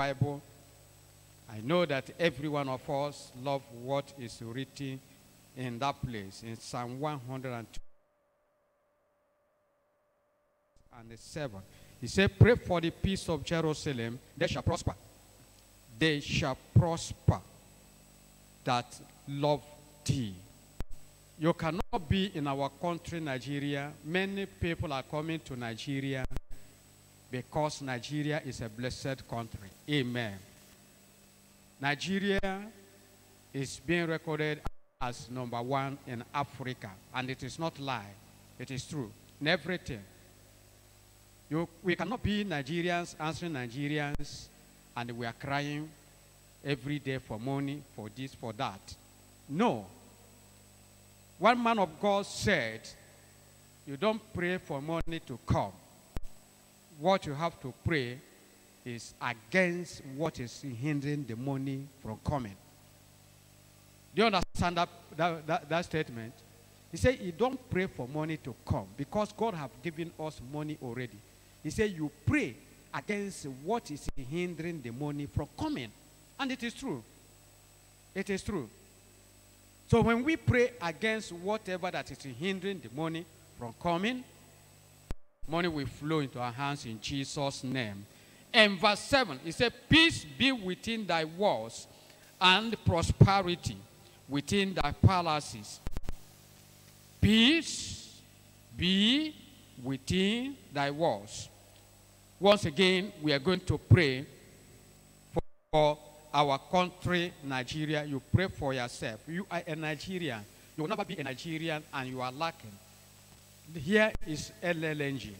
Bible, I know that every one of us love what is written in that place in Psalm 102 and 7. He said, Pray for the peace of Jerusalem, they shall prosper. They shall prosper that love thee. You cannot be in our country, Nigeria. Many people are coming to Nigeria because Nigeria is a blessed country. Amen. Nigeria is being recorded as number one in Africa, and it is not lie. It is true. In everything. You, we cannot be Nigerians answering Nigerians, and we are crying every day for money, for this, for that. No. One man of God said, You don't pray for money to come. What you have to pray is against what is hindering the money from coming. Do you understand that, that, that, that statement? He said, You don't pray for money to come because God have given us money already. He said, You pray against what is hindering the money from coming. And it is true. It is true. So when we pray against whatever that is hindering the money from coming, money will flow into our hands in Jesus' name. And verse 7, he said, Peace be within thy walls and prosperity within thy palaces. Peace be within thy walls. Once again, we are going to pray for our country, Nigeria. You pray for yourself. You are a Nigerian. You will never be a Nigerian and you are lacking. Here is NLNG.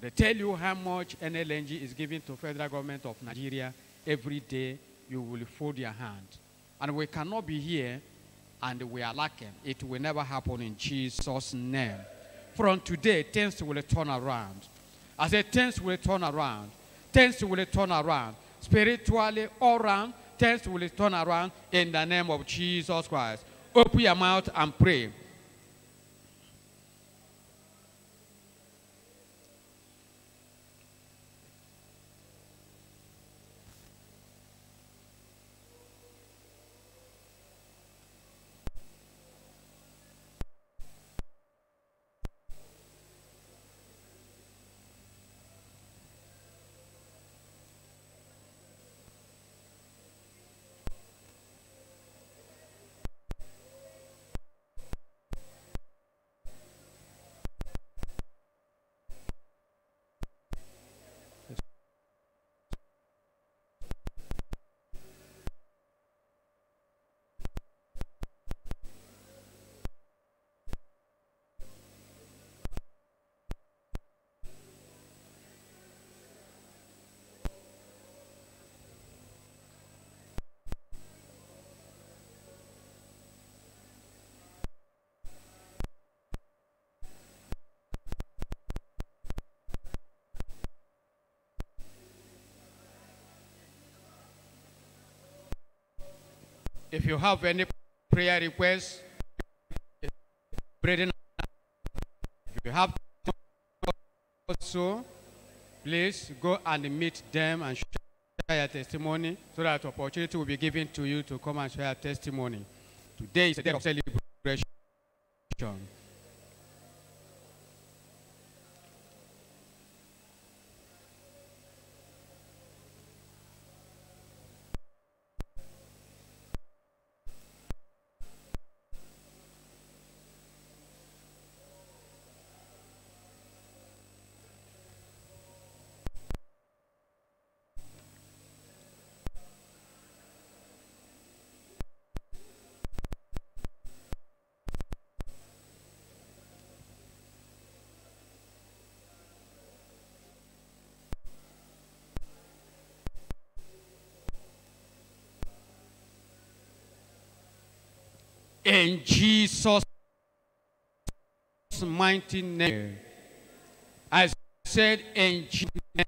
They tell you how much NLNG is given to federal government of Nigeria every day. You will fold your hand. And we cannot be here and we are lacking. It will never happen in Jesus' name. From today, things will turn around. I said, things will turn around. Things will turn around. Spiritually, all around, things will turn around in the name of Jesus Christ. Open your mouth and pray. If you have any prayer requests, brethren, if you have also, please go and meet them and share your testimony so that opportunity will be given to you to come and share testimony. Today is day of celebration. In Jesus' mighty name. I said in Jesus' name.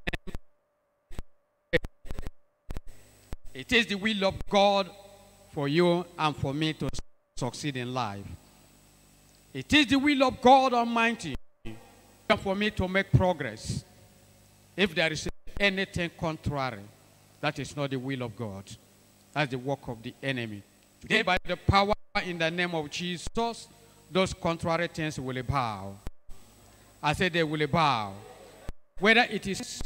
It is the will of God for you and for me to succeed in life. It is the will of God Almighty for me to make progress. If there is anything contrary, That is not the will of God. That's the work of the enemy. Today, by the power in the name of Jesus, those contrary things will bow. I said they will bow. Whether it is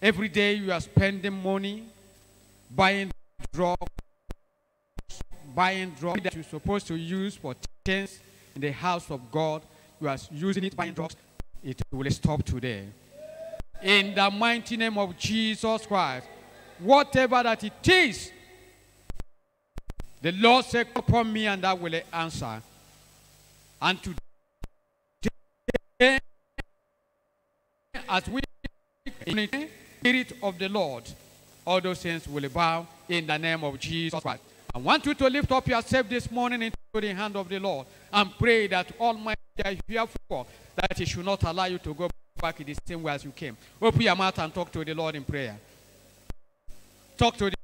every day you are spending money buying drugs, buying drugs that you're supposed to use for things in the house of God, you are using it buying drugs, it will stop today. In the mighty name of Jesus Christ, whatever that it is, the Lord said, upon me and I will answer. And today, as we in the spirit of the Lord, all those things will bow in the name of Jesus Christ. I want you to lift up yourself this morning into the hand of the Lord and pray that Almighty is fearful that He should not allow you to go back in the same way as you came. Open your mouth and talk to the Lord in prayer. Talk to the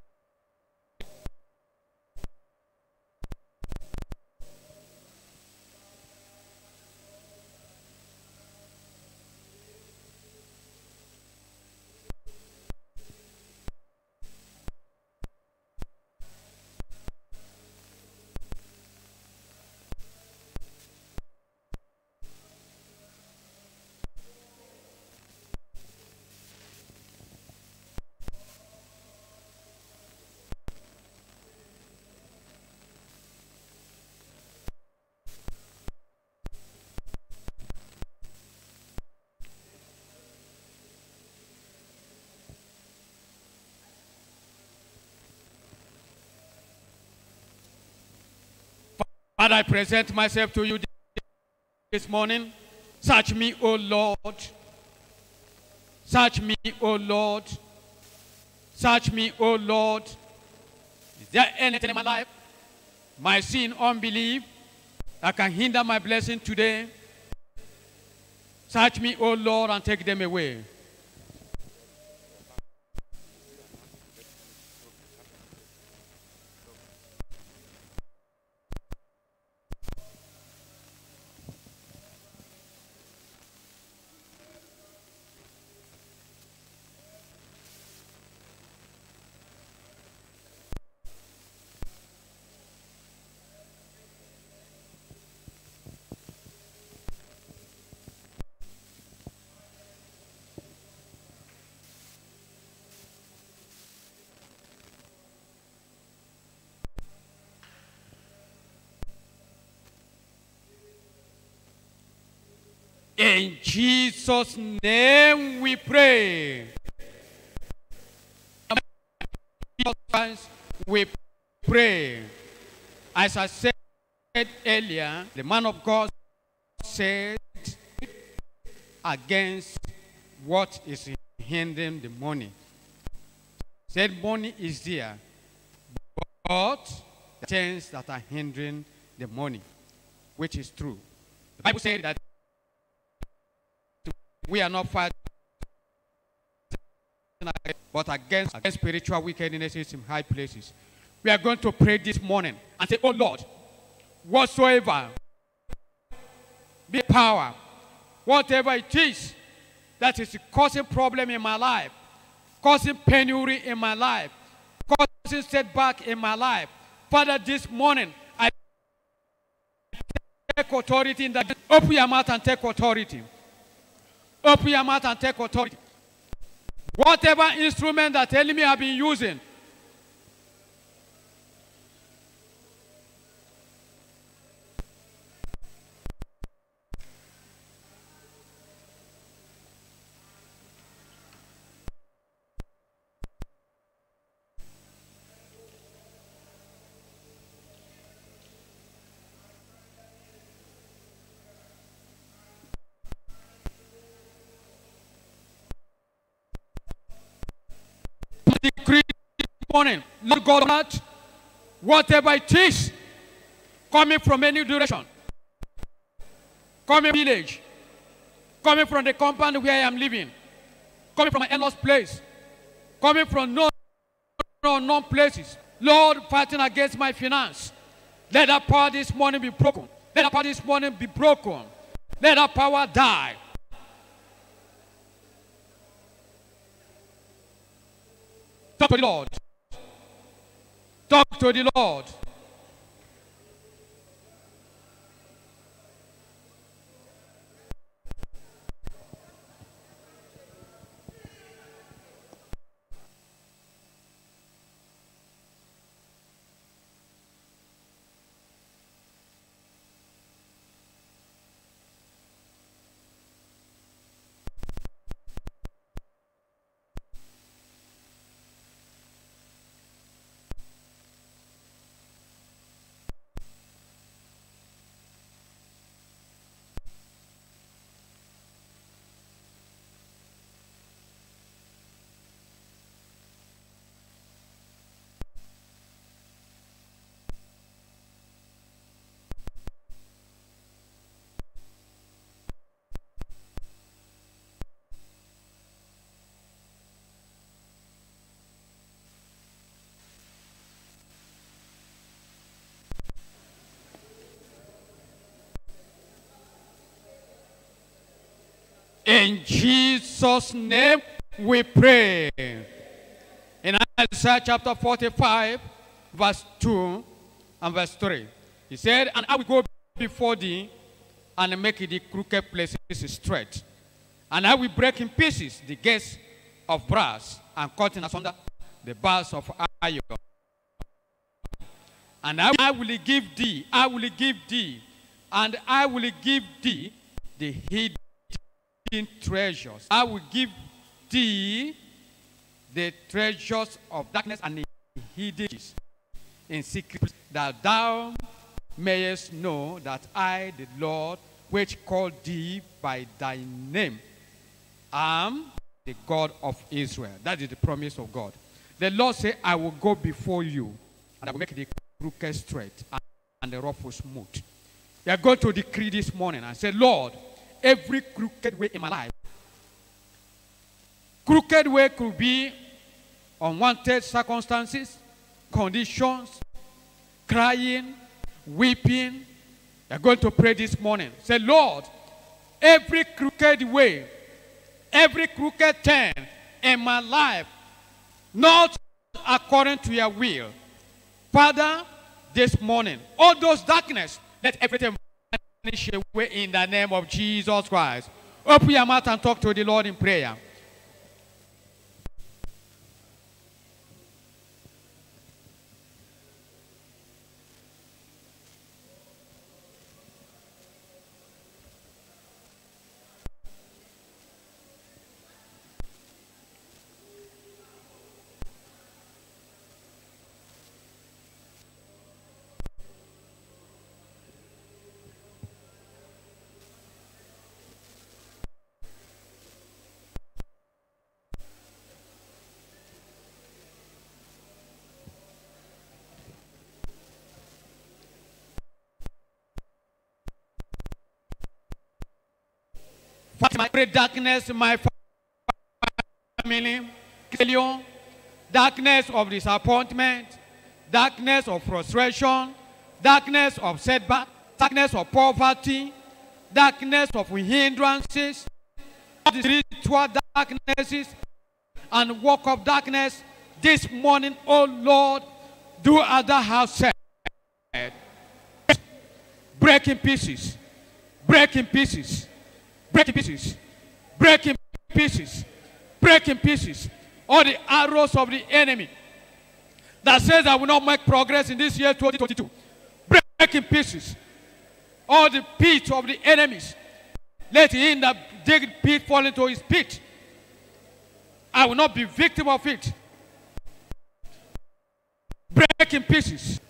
Father, I present myself to you this morning. Search me, O Lord. Search me, O Lord. Search me, O Lord. Is there anything in my life, my sin, unbelief, that can hinder my blessing today? Search me, O Lord, and take them away. In Jesus' name we pray. We pray. As I said earlier, the man of God said against what is hindering the money. Said money is there, but the things that are hindering the money, which is true. The Bible said that we are not fighting but against, against spiritual wickedness in high places. We are going to pray this morning and say, Oh Lord, whatsoever be power, whatever it is that is causing problem in my life, causing penury in my life, causing setback in my life. Father, this morning I take authority in that. Open your mouth and take authority. Open your mouth and take authority. Whatever instrument that enemy have been using, morning, Lord God, whatever it is, coming from any direction, coming from village, coming from the compound where I am living, coming from my in-laws place, coming from no, no, no places, Lord, fighting against my finance. Let that power this morning be broken. Let that power this morning be broken. Let that power die. Talk to the Lord. Talk to the Lord. In Jesus' name we pray. In Isaiah chapter 45, verse 2 and verse 3, he said, And I will go before thee and make the crooked places straight. And I will break in pieces the gates of brass and cut in asunder the bars of iron. And I will give thee, I will give thee, and I will give thee the hidden treasures. I will give thee the treasures of darkness and the hidden in secret, that thou mayest know that I, the Lord, which called thee by thy name, am the God of Israel. That is the promise of God. The Lord said, I will go before you, and I will make the crooked straight and the rough smooth. We are going to decree this morning and say, Lord, every crooked way in my life. Crooked way could be unwanted circumstances, conditions, crying, weeping. You're going to pray this morning. Say, Lord, every crooked way, every crooked turn in my life, not according to your will. Father, this morning, all those darkness, let everything vanish away in the name of Jesus Christ. Open your mouth and talk to the Lord in prayer. My great darkness, my family, failure, darkness of disappointment, darkness of frustration, darkness of setback, darkness of poverty, darkness of hindrances, spiritual darknesses, and work of darkness. This morning, oh Lord, do as thou hast said. Break in pieces. Break in pieces. Break in pieces. Break in pieces. Break in pieces. All the arrows of the enemy that says I will not make progress in this year 2022. Break in pieces. All the pit of the enemies. Let him that dig pit fall into his pit. I will not be victim of it. Break in pieces.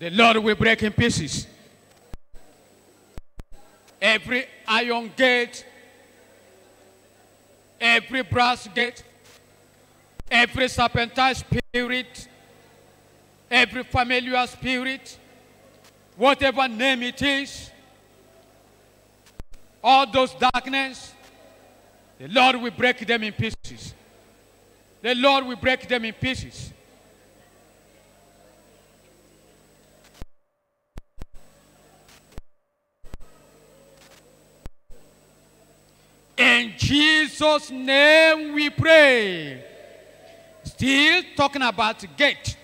The Lord will break in pieces. Every iron gate, every brass gate, every serpentine spirit, every familiar spirit, whatever name it is, all those darkness, the Lord will break them in pieces. The Lord will break them in pieces. In Jesus' name we pray. Still talking about gate.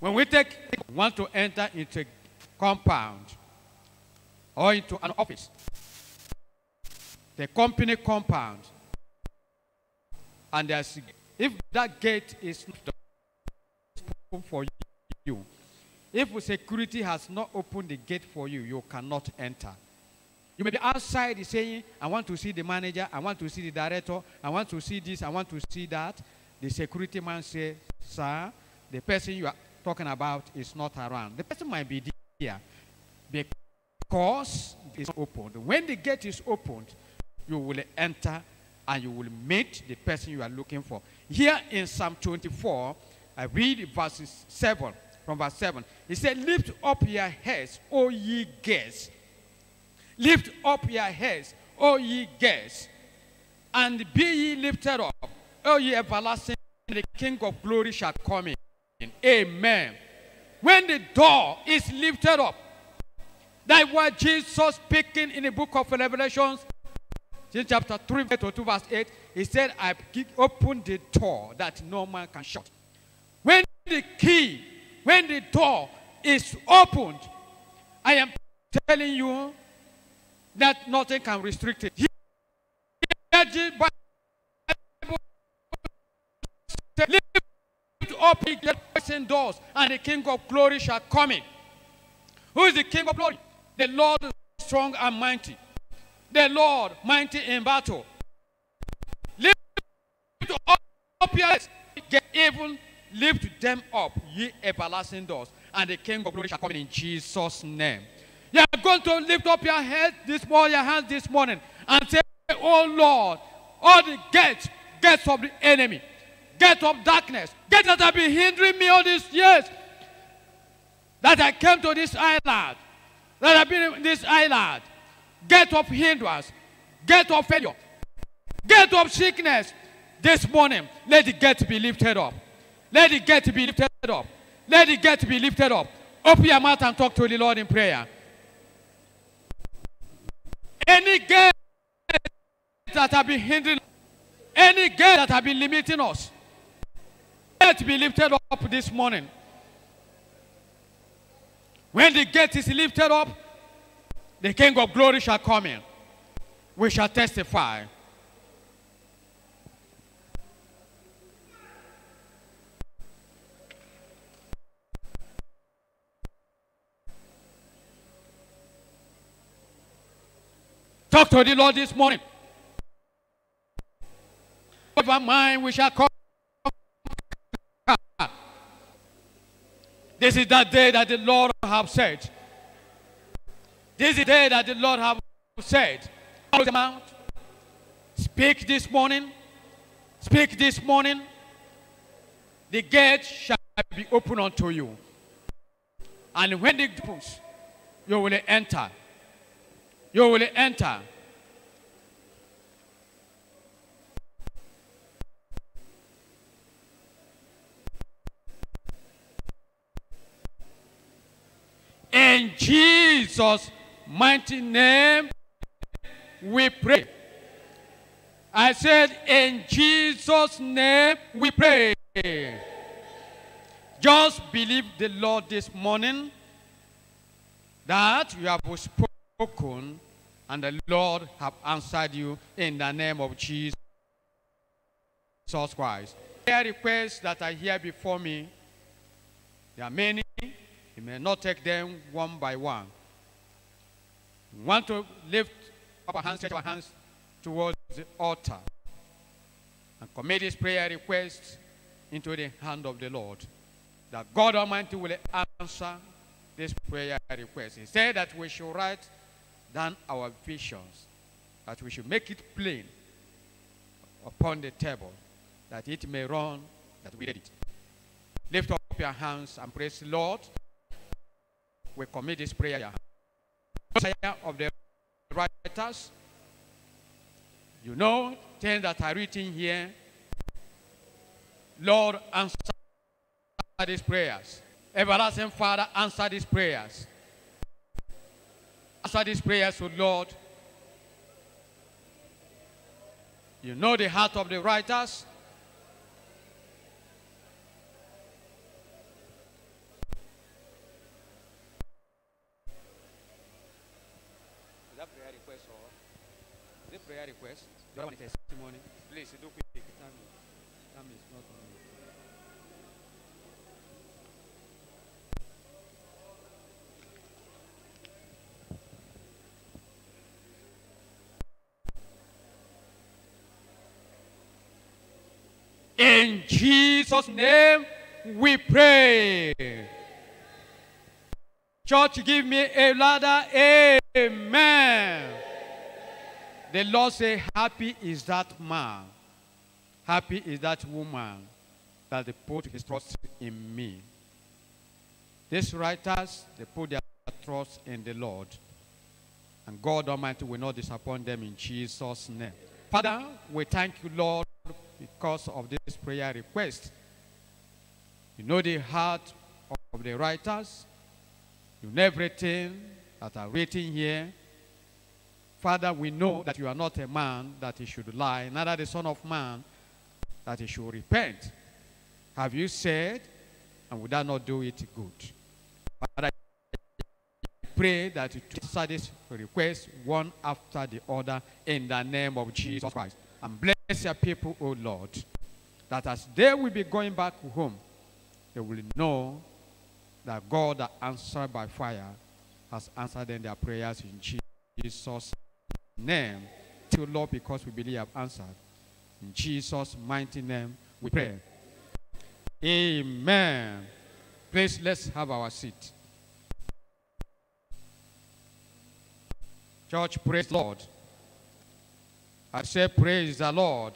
When we take want to enter into a compound or into an office, the company compound, and there's if that gate is not for you, if security has not opened the gate for you, you cannot enter. You may be outside saying, I want to see the manager, I want to see the director, I want to see this, I want to see that. The security man says, Sir, the person you are talking about is not around. The person might be there because it's opened. When the gate is opened, you will enter and you will meet the person you are looking for. Here in Psalm 24, I read verses 7, from verse 7. He said, Lift up your heads, O ye gates. Lift up your heads, O ye gates, and be ye lifted up, O ye everlasting, the King of glory shall come in. Amen. When the door is lifted up, that what Jesus speaking in the book of Revelations, in chapter 3, verse 2, verse 8, he said, I open the door that no man can shut. When the key, when the door is opened, I am telling you that nothing can restrict it. Here, lift up the doors, and the King of glory shall come in. Who is the King of glory? The Lord strong and mighty. The Lord mighty in battle. Lift up your heads. Even lift them up, ye everlasting doors. And the King of glory shall come in, Jesus' name. You are going to lift up your head this morning, your hands this morning, and say, Oh Lord, all the gates, gates of the enemy, gates of darkness, gates that have been hindering me all these years, that I came to this island, that I've been in this island, gate of hindrance, gate of failure, gate of sickness, this morning, let the gate be lifted up. Let the gate be lifted up. Let the gate be lifted up. Open your mouth and talk to the Lord in prayer. Any gate that have been hindering, any gate that have been limiting us, let be lifted up this morning. When the gate is lifted up, the King of glory shall come in. We shall testify. Talk to the Lord this morning. Over mind, we shall come. This is that day that the Lord have said. This is the day that the Lord have said. Speak this morning. Speak this morning. The gate shall be open unto you. And when it opens, you will enter. You will enter. In Jesus' mighty name, we pray. I said, in Jesus' name, we pray. Just believe the Lord this morning that you have spoken and the Lord have answered you in the name of Jesus Christ. Prayer requests that I hear before me, there are many. You may not take them one by one. You want to lift up our hands, our hands towards the altar and commit this prayer request into the hand of the Lord, that God Almighty will answer this prayer request. He said that we should write down our visions, that we should make it plain upon the table, that it may run, that we read it. Lift up your hands and praise the Lord. We commit this prayer. Prayer of the writers. You know things that are written here. Lord, answer these prayers. Everlasting Father, answer these prayers. Answer these prayers, O Lord. You know the heart of the writers. Is that prayer request or is it prayer request? Do you have any testimony? Please do quick. Time, time is not on you. In Jesus' name we pray. Church, give me a louder amen. The Lord say, Happy is that man, happy is that woman that they put his trust in me. These writers, they put their trust in the Lord. And God Almighty will not disappoint them in Jesus' name. Father, we thank you, Lord, because of this prayer request. You know the heart of the writers. You know everything that are written here. Father, we know that you are not a man that he should lie, neither the Son of Man that he should repent. Have you said, and would that not do it good? Father, I pray that you answer this request one after the other in the name of Jesus Christ. And bless your people, O Lord, that as they will be going back home, they will know that God that answered by fire has answered them their prayers in Jesus' name. To Lord, because we believe have answered. In Jesus' mighty name, we pray. Amen. Please, let's have our seat. Church, praise Lord. I say, Praise the Lord.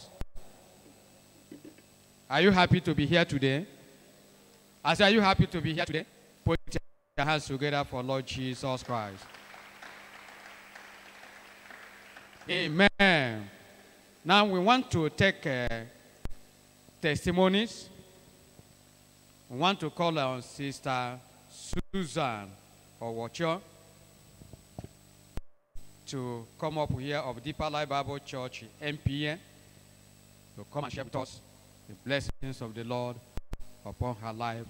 Are you happy to be here today? I say, Are you happy to be here today? Put your hands together for Lord Jesus Christ. Amen. Now we want to take uh, testimonies. We want to call on Sister Susan Owocho to come up here of Deeper Life Bible Church MPN to come and share with us the blessings of the Lord upon her life.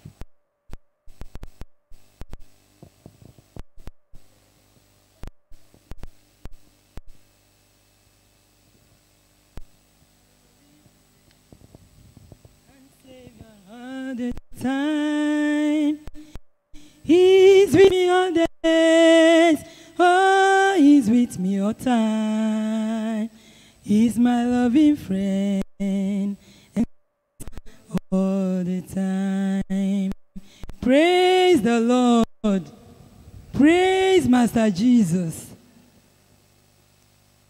Friend. All the time. Praise the Lord. Praise Master Jesus.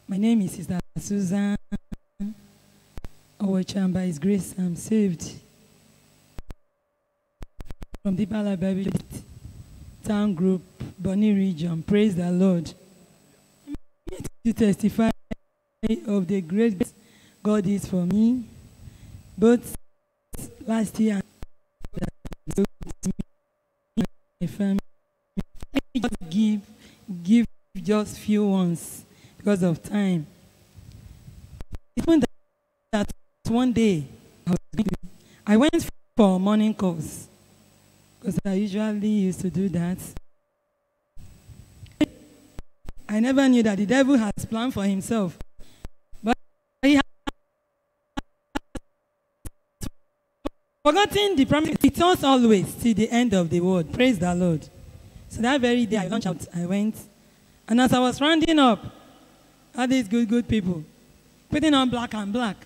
My name is Sister Susan. Our chamber is grace. I'm saved from the Bible Town Group, Bonny Region. Praise the Lord. To testify of the great God is for me, both last year and my family. Just give, give just few ones because of time. Even that one day I, I went for morning calls because I usually used to do that. I never knew that the devil has planned for himself. But he has forgotten the promise. He turns always to the end of the world. Praise the Lord. So that very day I launched out, I went. And as I was rounding up, all these good, good people, putting on black and black.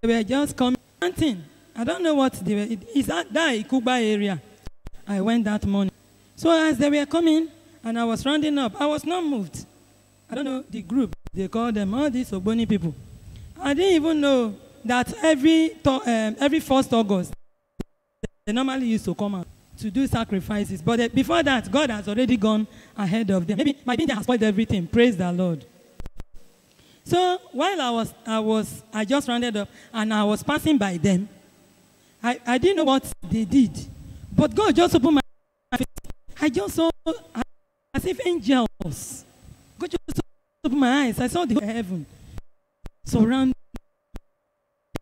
They were just coming. I don't know what they were. It, it's at that Ikuba area. I went that morning. So as they were coming and I was rounding up, I was not moved. I don't know the group. They call them all these Ogboni people. I didn't even know that every um, every first August they normally used to come out to do sacrifices. But uh, before that, God has already gone ahead of them. Maybe my being has spoiled everything. Praise the Lord. So while I was, I was, I just rounded up and I was passing by them. I, I didn't know what they did, but God just opened my face. I just saw as if angels. God just opened my eyes. I saw the heaven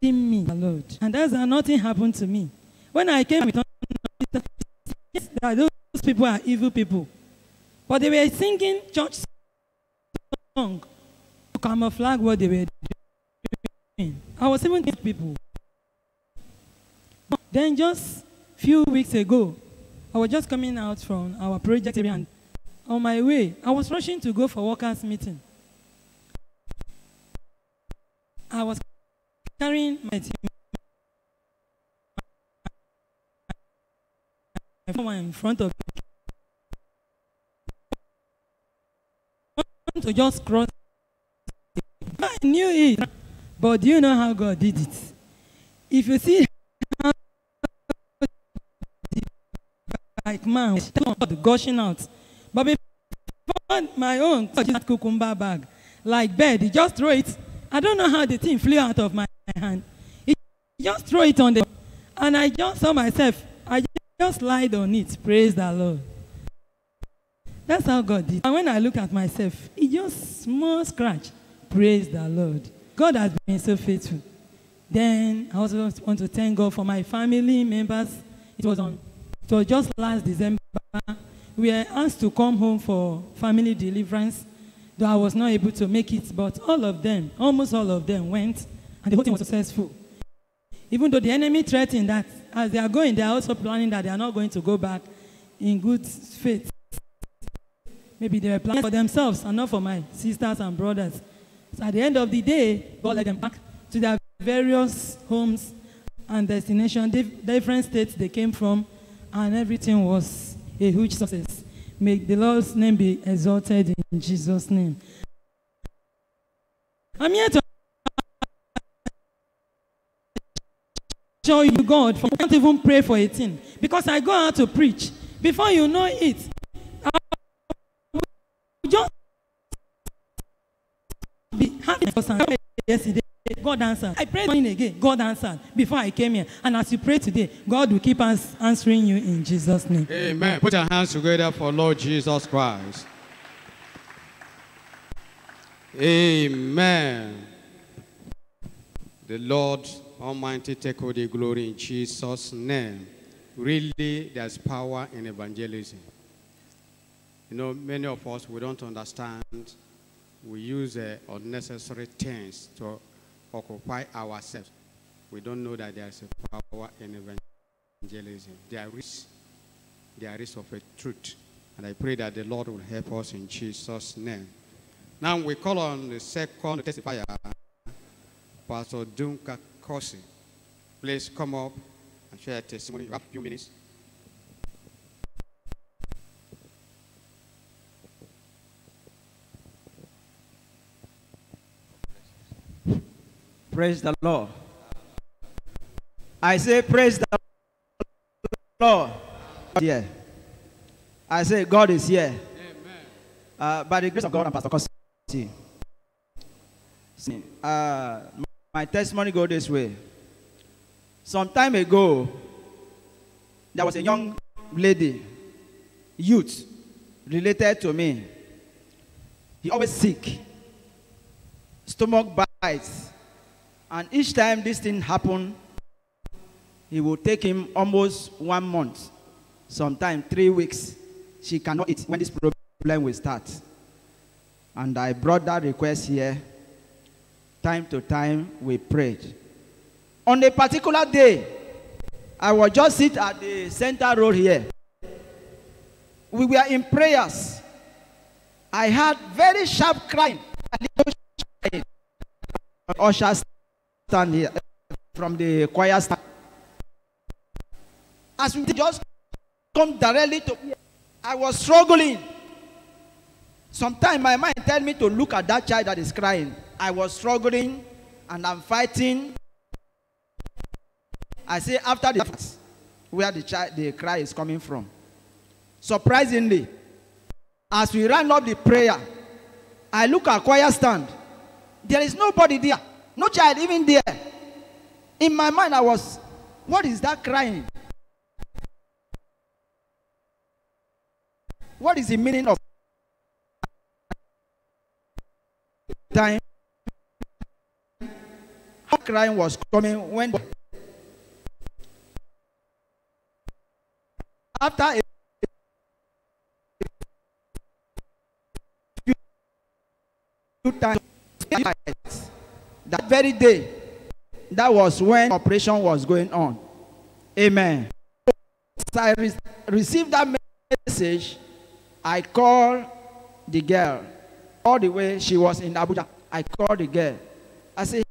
surrounding me, the Lord. And that's how nothing happened to me. When I came with that those people are evil people. But they were singing church song to camouflage what they were doing. I was even people. Then just few weeks ago, I was just coming out from our project area and on my way, I was rushing to go for workers' meeting. I was carrying my team. My in front of me. want to just cross. I knew it, but do you know how God did it? If you see like man gushing out, but before my own cucumber bag, like bed, he just throw it. I don't know how the thing flew out of my hand. He just throw it on the, and I just saw myself. I just lied on it. Praise the Lord. That's how God did. And when I look at myself, it just small scratch. Praise the Lord. God has been so faithful. Then I also want to thank God for my family members. It was on. It was just last December. We were asked to come home for family deliverance, though I was not able to make it. But all of them, almost all of them, went, and the whole thing was successful. Even though the enemy threatened that as they are going, they are also planning that they are not going to go back in good faith. Maybe they were planning for themselves and not for my sisters and brothers. So at the end of the day, God led them back to their various homes and destinations, different states they came from, and everything was a huge success. May the Lord's name be exalted in Jesus' name. I'm here to show you God. For, I can't even pray for a thing because I go out to preach. Before you know it, just be having yesterday. God answered. I prayed again. God answered before I came here. And as you pray today, God will keep us answering you in Jesus' name. Amen. Put your hands together for Lord Jesus Christ. Amen. The Lord Almighty take all the glory in Jesus' name. Really, there's power in evangelism. You know, many of us, we don't understand. We use uh, unnecessary things to occupy ourselves. We don't know that there's a power in evangelism. There is, there is of a truth. And I pray that the Lord will help us in Jesus' name. Now we call on the second testifier, Pastor Duncan Kosi. Please come up and share a testimony. You have a few minutes. Praise the Lord. I say, Praise the Lord. Yeah. I say, God is here. Uh, by the grace of God and Pastor Kosi. Uh, my testimony go this way. Some time ago, there was a young lady, youth, related to me. He always sick, stomach bites, and each time this thing happened, it will take him almost one month, sometimes three weeks. She cannot eat when this problem will start. And I brought that request here. Time to time, we prayed. On a particular day, I was just sit at the center road here. We were in prayers. I had very sharp crying. Usher stand here. from the choir stand. As we just come directly to I was struggling. Sometimes my mind tell me to look at that child that is crying. I was struggling and I'm fighting. I say after the fight, where the child the cry is coming from. Surprisingly, as we ran up the prayer, I look at choir stand. There is nobody there. No child even there. In my mind, I was, what is that crying? What is the meaning of time? Crying was coming when after a few times that very day that was when operation was going on. Amen. So i re received that message i called the girl. All the way she was in abuja i called the girl. I say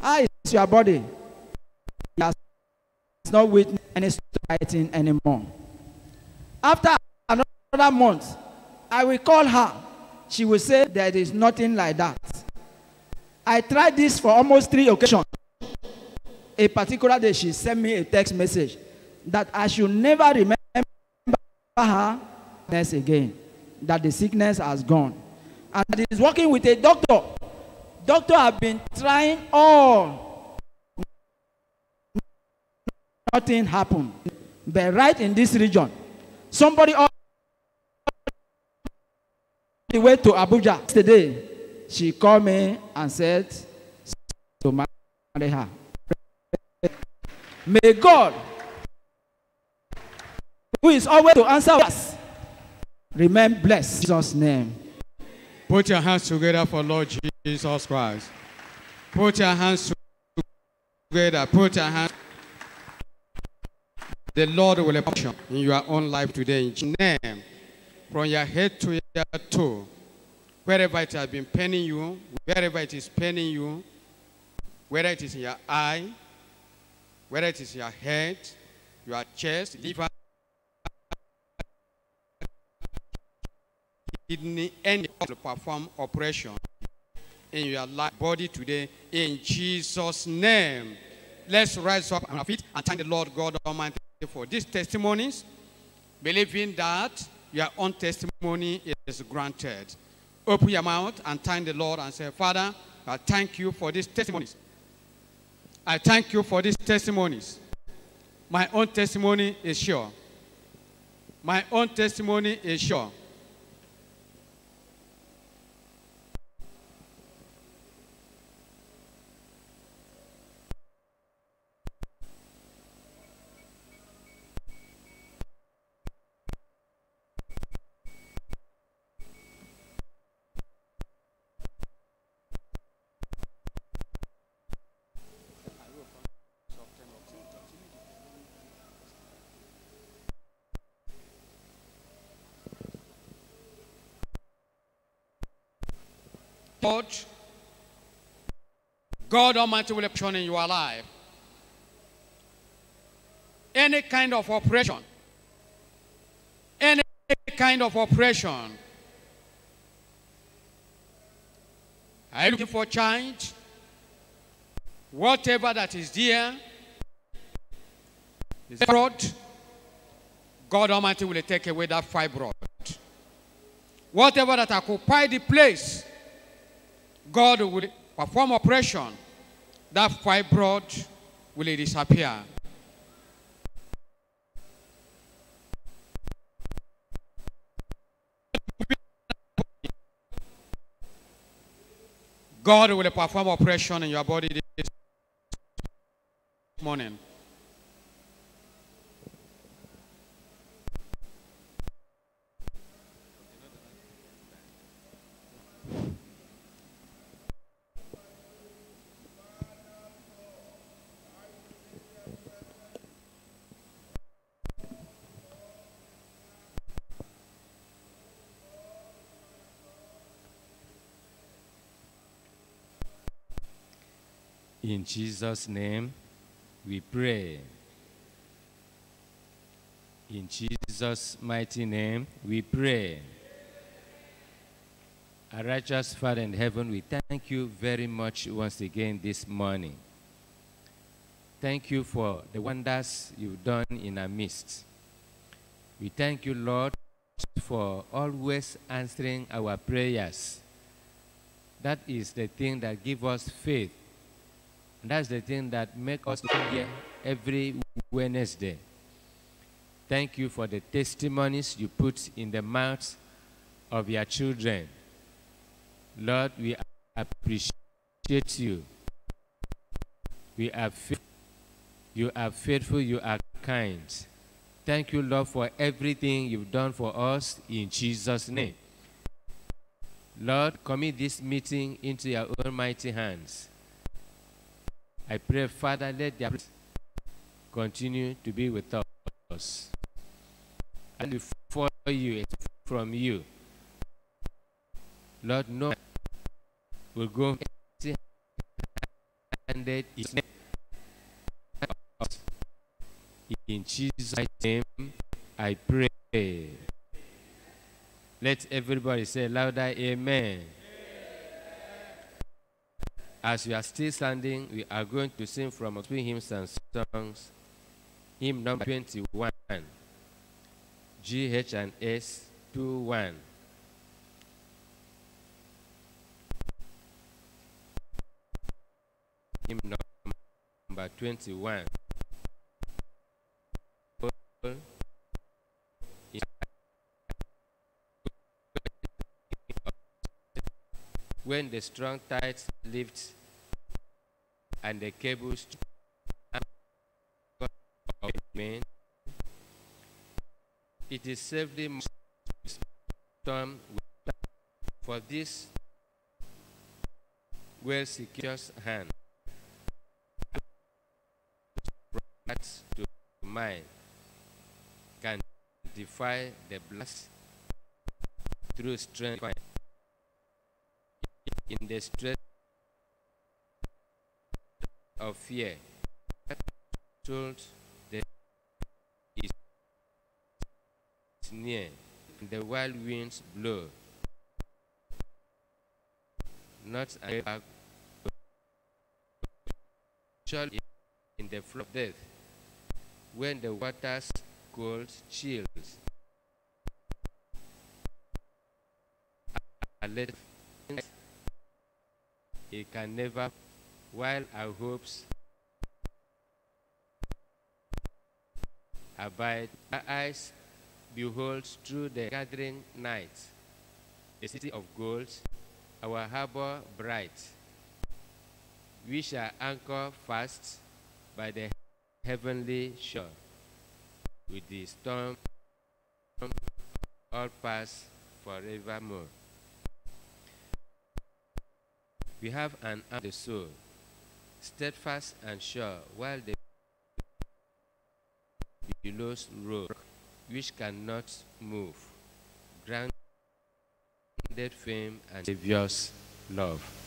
how is your body has not witnessed any fighting anymore after another month i will call her she will say there is nothing like that I tried this for almost three occasions. A particular day, she sent me a text message that I should never remember her again, that the sickness has gone. And is working with a doctor. Doctor have been trying all. Nothing happened. But right in this region, somebody all the way to Abuja yesterday she called me and said to marry her. May God, who is always to answer us, remain blessed in Jesus' name. Put your hands together for Lord Jesus Christ. Put your hands together. Put your hands. The Lord will function in your own life today in name. From your head to your toe wherever it has been paining you, wherever it is paining you, whether it is in your eye, whether it is your head, your chest, liver, kidney, any to perform operation in your life, body today in Jesus' name. Let's rise up on our feet and thank the Lord God Almighty for these testimonies, believing that your own testimony is granted. Open your mouth and thank the Lord and say, Father, I thank you for these testimonies. I thank you for these testimonies. My own testimony is sure. My own testimony is sure. God, God Almighty will action in your life. Any kind of operation, any kind of operation. Are you looking for change? Whatever that is there, is fibroid, God Almighty will take away that fibroid. Whatever that occupy the place, God will perform operation, that fibroid will disappear. God will perform operation in your body this morning. In Jesus' name, we pray. In Jesus' mighty name, we pray. Our righteous Father in heaven, we thank you very much once again this morning. Thank you for the wonders you've done in our midst. We thank you, Lord, for always answering our prayers. That is the thing that gives us faith. And that's the thing that makes us come here every Wednesday. Thank you for the testimonies you put in the mouths of your children. Lord, we appreciate you. We are faithful. You are faithful, you are kind. Thank you, Lord, for everything you've done for us in Jesus' name. Lord, commit this meeting into your almighty hands. I pray, Father, let their continue to be with us. And follow you from you. Lord, no will go handed in Jesus' name I pray. Let everybody say louder, Amen. As we are still standing, we are going to sing from between hymns and songs. Hymn number 21. G, H, and S, 2, 1. Hymn number 21. When the strong tides lift and the cables remain, it is safely storm for this well secured hand. To mine can defy the blast through strength in the stress of fear. Told the is near. The wild winds blow. Not an surely in the flood of death. When the waters cold chills are let it can never while our hopes abide our eyes behold through the gathering night. The city of gold our harbor bright we shall anchor fast by the heavenly shore. With the storm all pass forevermore we have an the soul, steadfast and sure, while the billows roar, which cannot move, grounded fame and Savior's love.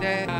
The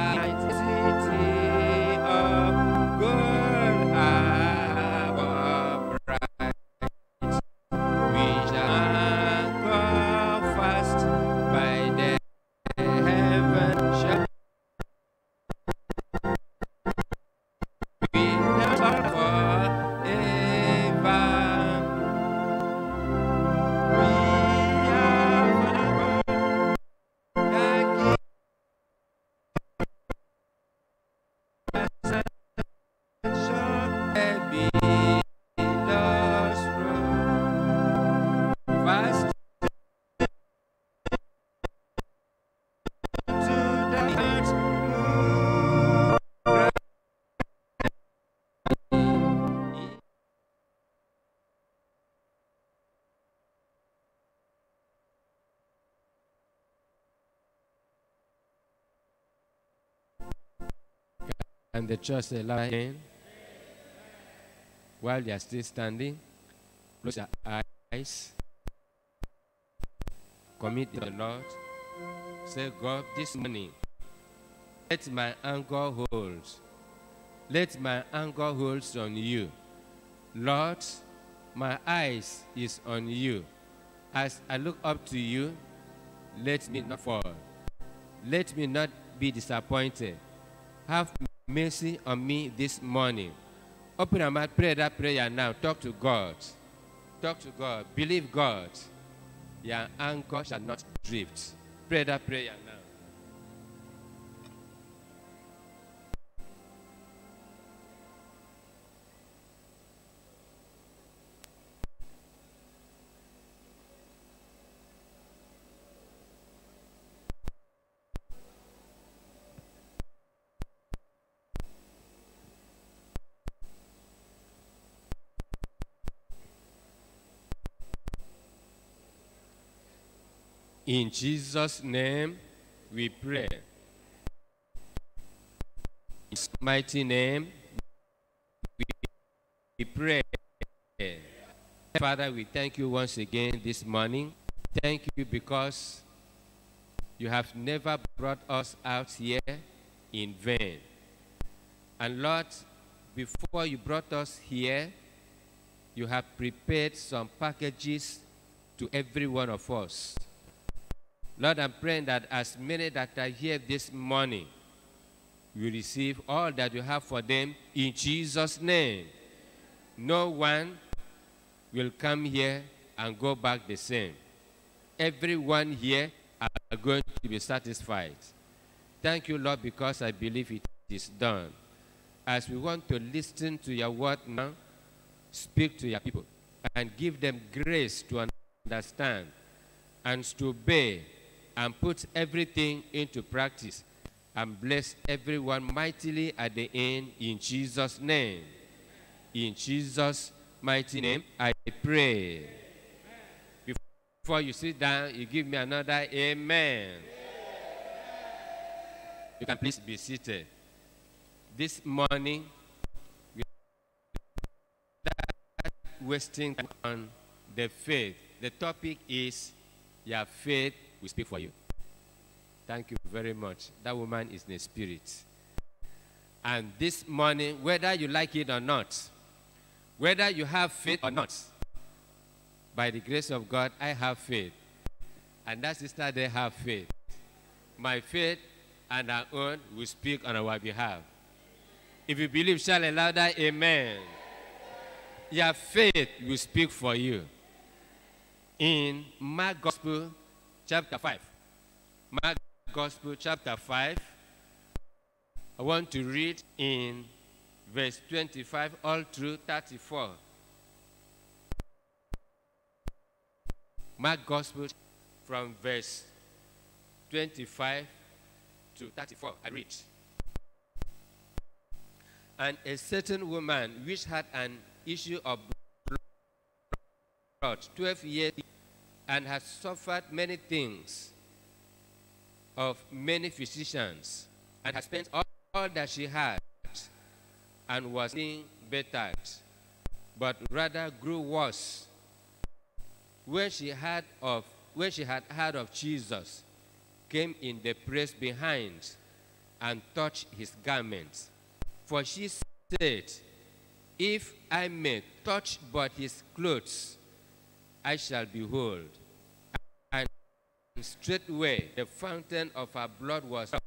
And the church say, "Amen." While they are still standing, close your eyes. Commit to the Lord. Say, God, this morning, let my anger hold. Let my anger hold on you. Lord, my eyes is on you. As I look up to you, let me not fall. Let me not be disappointed. Have mercy on me this morning. Open your mouth, pray that prayer now. Talk to God. Talk to God. Believe God. Your anchor shall not drift. Pray that prayer now. In Jesus' name we pray. In His mighty name we pray. Father, we thank you once again this morning. Thank you because you have never brought us out here in vain. And Lord, before you brought us here, you have prepared some packages to every one of us. Lord, I'm praying that as many that are here this morning will receive all that you have for them in Jesus' name. No one will come here and go back the same. Everyone here are going to be satisfied. Thank you, Lord, because I believe it is done. As we want to listen to your word now, speak to your people and give them grace to understand and to obey and put everything into practice and bless everyone mightily at the end in Jesus' name. In Jesus' mighty name, I pray. Before you sit down, you give me another amen. You can please be seated. This morning, without wasting on the faith, the topic is your faith will speak for you. Thank you very much. That woman is in the spirit. And this morning, whether you like it or not, whether you have faith or not, by the grace of God, I have faith. And that sister, they have faith. My faith and our own will speak on our behalf. If you believe, shout a louder amen. Your faith will speak for you. In my Gospel, chapter 5. Mark Gospel, chapter 5. I want to read in verse 25 all through 34. Mark Gospel from verse 25 to 34. I read. And a certain woman which had an issue of blood 12 years and had suffered many things of many physicians and had spent all, all that she had and was being bettered, but rather grew worse. When she had of when she had heard of Jesus, came in the press behind and touched his garments. For she said, If I may touch but his clothes, I shall be whole. Straightway the fountain of her blood was up,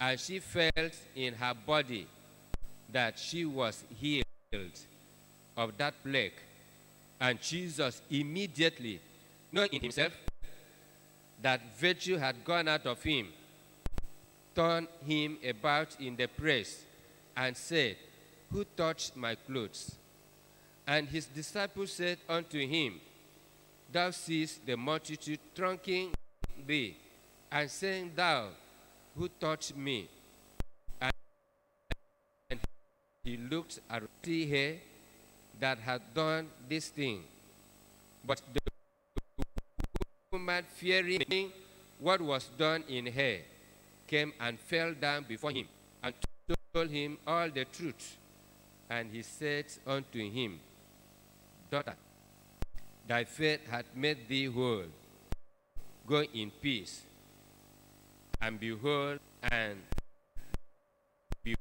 and she felt in her body that she was healed of that plague. And Jesus immediately, knowing in himself that virtue had gone out of him, turned him about in the press and said, Who touched my clothes? And his disciples said unto him, Thou seest the multitude thronging thee, and saying, Thou, who touched me? And he looked at the hair that had done this thing. But the woman, fearing what was done in her, came and fell down before him and told him all the truth. And he said unto him, Daughter, thy faith hath made thee whole. Go in peace, and be whole, and be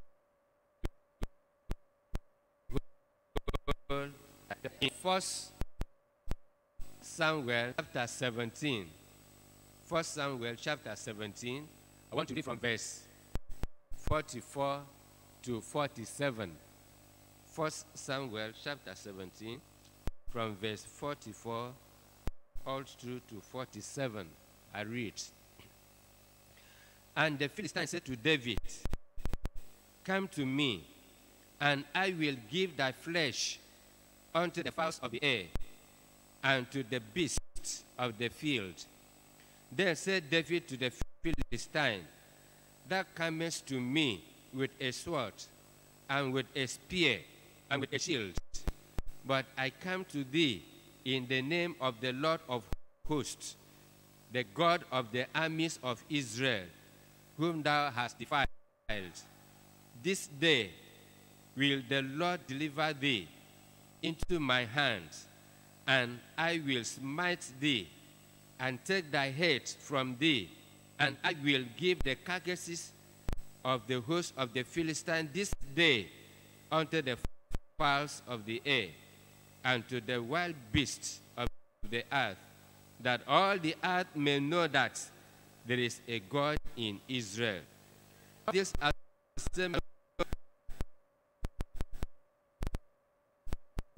whole. In First Samuel chapter 17. First Samuel chapter 17. I want to read from verse 44 to 47. First Samuel chapter 17 from verse 44 all through to 47. I read. And the Philistine said to David, Come to me, and I will give thy flesh unto the fowls of the air and to the beasts of the field. Then said David to the Philistine, Thou comest to me with a sword, and with a spear, and with a shield. But I come to thee in the name of the Lord of hosts, the God of the armies of Israel, whom thou hast defiled. This day will the Lord deliver thee into my hands, and I will smite thee and take thy head from thee, and I will give the carcasses of the host of the Philistines this day unto the fowls of the air and to the wild beasts of the earth, that all the earth may know that there is a God in Israel. This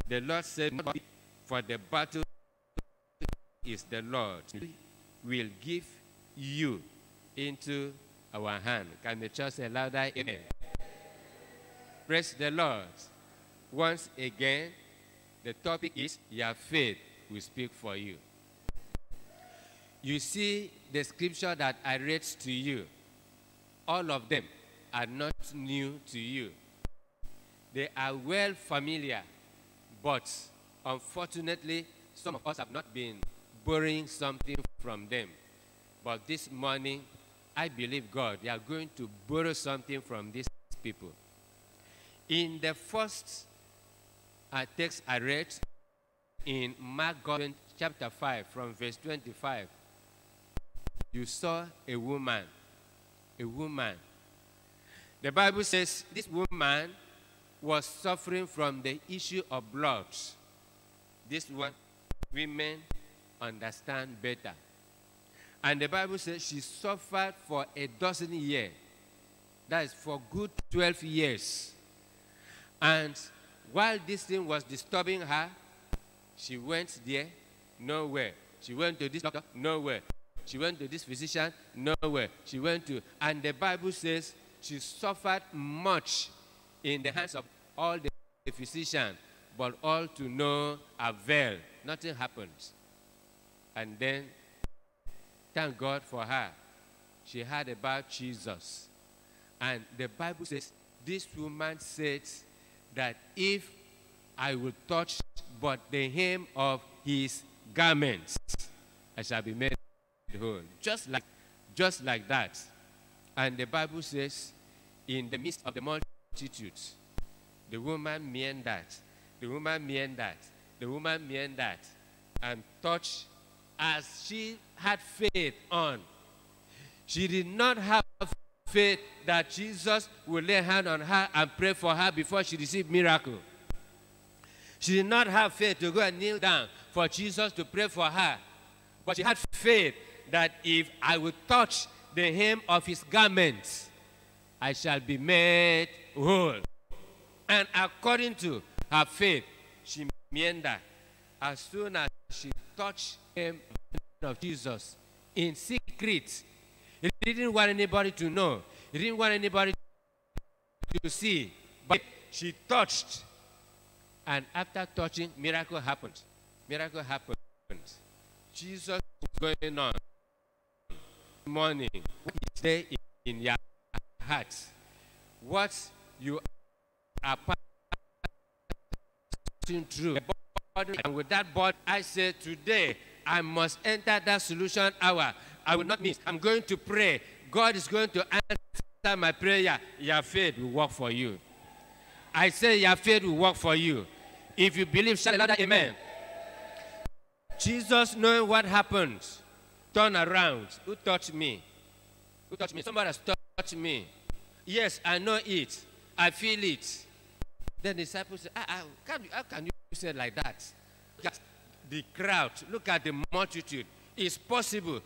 the Lord said, For the battle is the Lord, will give you into our hand. Can the church say louder? Amen. Praise the Lord. Once again, the topic is Your faith will speak for you. You see the scripture that I read to you, all of them are not new to you. They are well familiar, but unfortunately, some of us have not been borrowing something from them. But this morning, I believe God, they are going to borrow something from these people. In the first uh, text I read in Mark chapter 5, from verse 25, you saw a woman. A woman. The Bible says this woman was suffering from the issue of blood. This one, women understand better. And the Bible says she suffered for a dozen years. That is for good 12 years. And while this thing was disturbing her, she went there, nowhere. She went to this doctor, nowhere. She went to this physician, nowhere. She went to, and the Bible says she suffered much in the hands of all the physicians, but all to no avail. Nothing happened. And then, thank God for her. She heard about Jesus. And the Bible says, this woman said that if I will touch but the hem of his garments, I shall be made whole. Just like, just like that. And the Bible says, in the midst of the multitudes, the woman meandered, the woman meandered, the woman meandered, and touched as she had faith on. She did not have faith that Jesus will lay hand on her and pray for her before she received miracle. She did not have faith to go and kneel down for Jesus to pray for her. But she had faith that if I would touch the hem of his garments, I shall be made whole. And according to her faith, she meandered. As soon as she touched him of Jesus in secret, he didn't want anybody to know. He didn't want anybody to see. But she touched. And after touching, miracle happened. Miracle happened. Jesus was going on. Morning. What is there in your heart? What you are passing through. And with that body, I say today, I must enter that solution hour. I will not miss. I'm going to pray. God is going to answer my prayer. Your faith will work for you. I say your faith will work for you. If you believe, shout louder, amen. Jesus knowing what happened, turn around. Who touched me? Who touched me? Somebody has touched me. Yes, I know it. I feel it. Then the disciples said, ah, ah, can you, how can you say like that? The crowd. Look at the multitude. It's possible.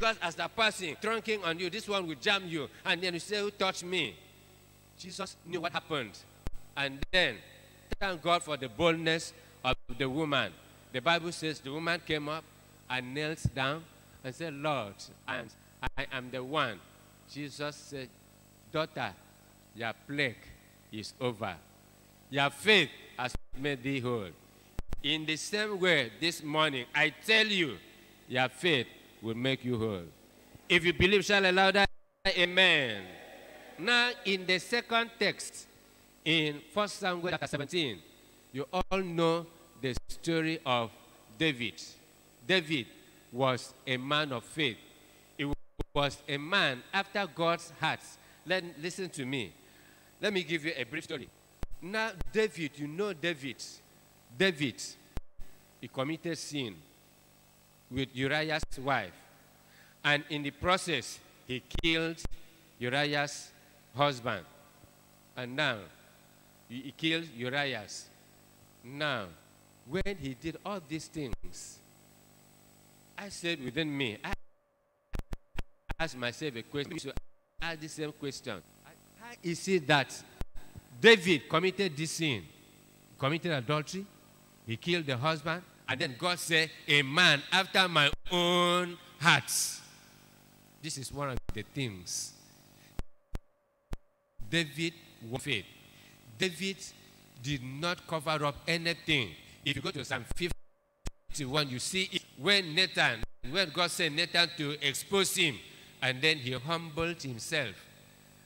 Because as the person trunking on you, this one will jam you. And then you say, who touched me? Jesus knew what happened. And then, thank God for the boldness of the woman. The Bible says the woman came up and knelt down and said, Lord, and I am the one. Jesus said, Daughter, your plague is over. Your faith has made thee whole. In the same way, this morning, I tell you, your faith will make you whole. If you believe, shall I louder? Amen. Now, in the second text, in 1 Samuel chapter 17, you all know the story of David. David was a man of faith. He was a man after God's heart. Let, listen to me. Let me give you a brief story. Now, David, you know David. David, he committed sin with Uriah's wife. And in the process, he killed Uriah's husband. And now, he killed Uriah's. Now, when he did all these things, I said within me, I asked myself a question. So I ask the same question. How is it that David committed this sin? He committed adultery, he killed the husband, and then God said, A man after my own heart. This is one of the things. David was faith. David did not cover up anything. If you go to Psalm 51, you see it when Nathan, when God said Nathan to expose him, and then he humbled himself.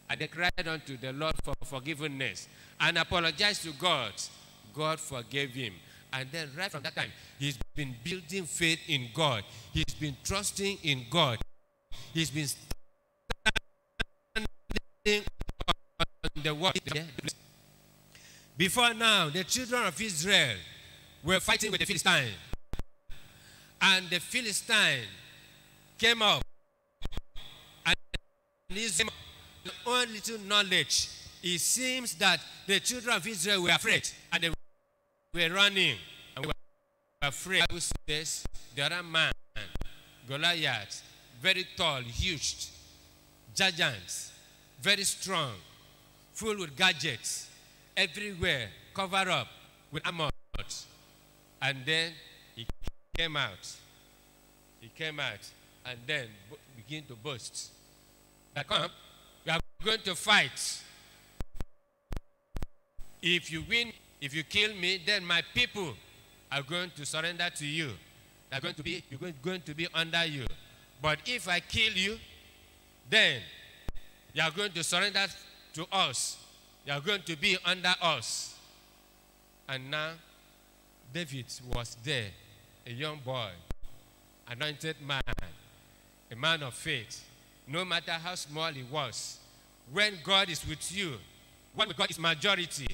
And they cried unto the Lord for forgiveness and apologized to God. God forgave him. And then right from that time, he's been building faith in God. He's been trusting in God. He's been standing on the word. Before now, the children of Israel were fighting with the Philistine. And the Philistine came up and his own little knowledge. It seems that the children of Israel were afraid and they were running and we were afraid. The Bible this. the other man, Goliath, very tall, huge, giant, very strong, full with gadgets, everywhere, covered up with armor. And then he came out. He came out and then began to boast. That come, we are going to fight. If you win, if you kill me, then my people are going to surrender to you. They're going to be you're going, to be under you. But if I kill you, then you are going to surrender to us. You are going to be under us. And now David was there, a young boy, anointed man, a man of faith. No matter how small he was, when God is with you, with God is majority.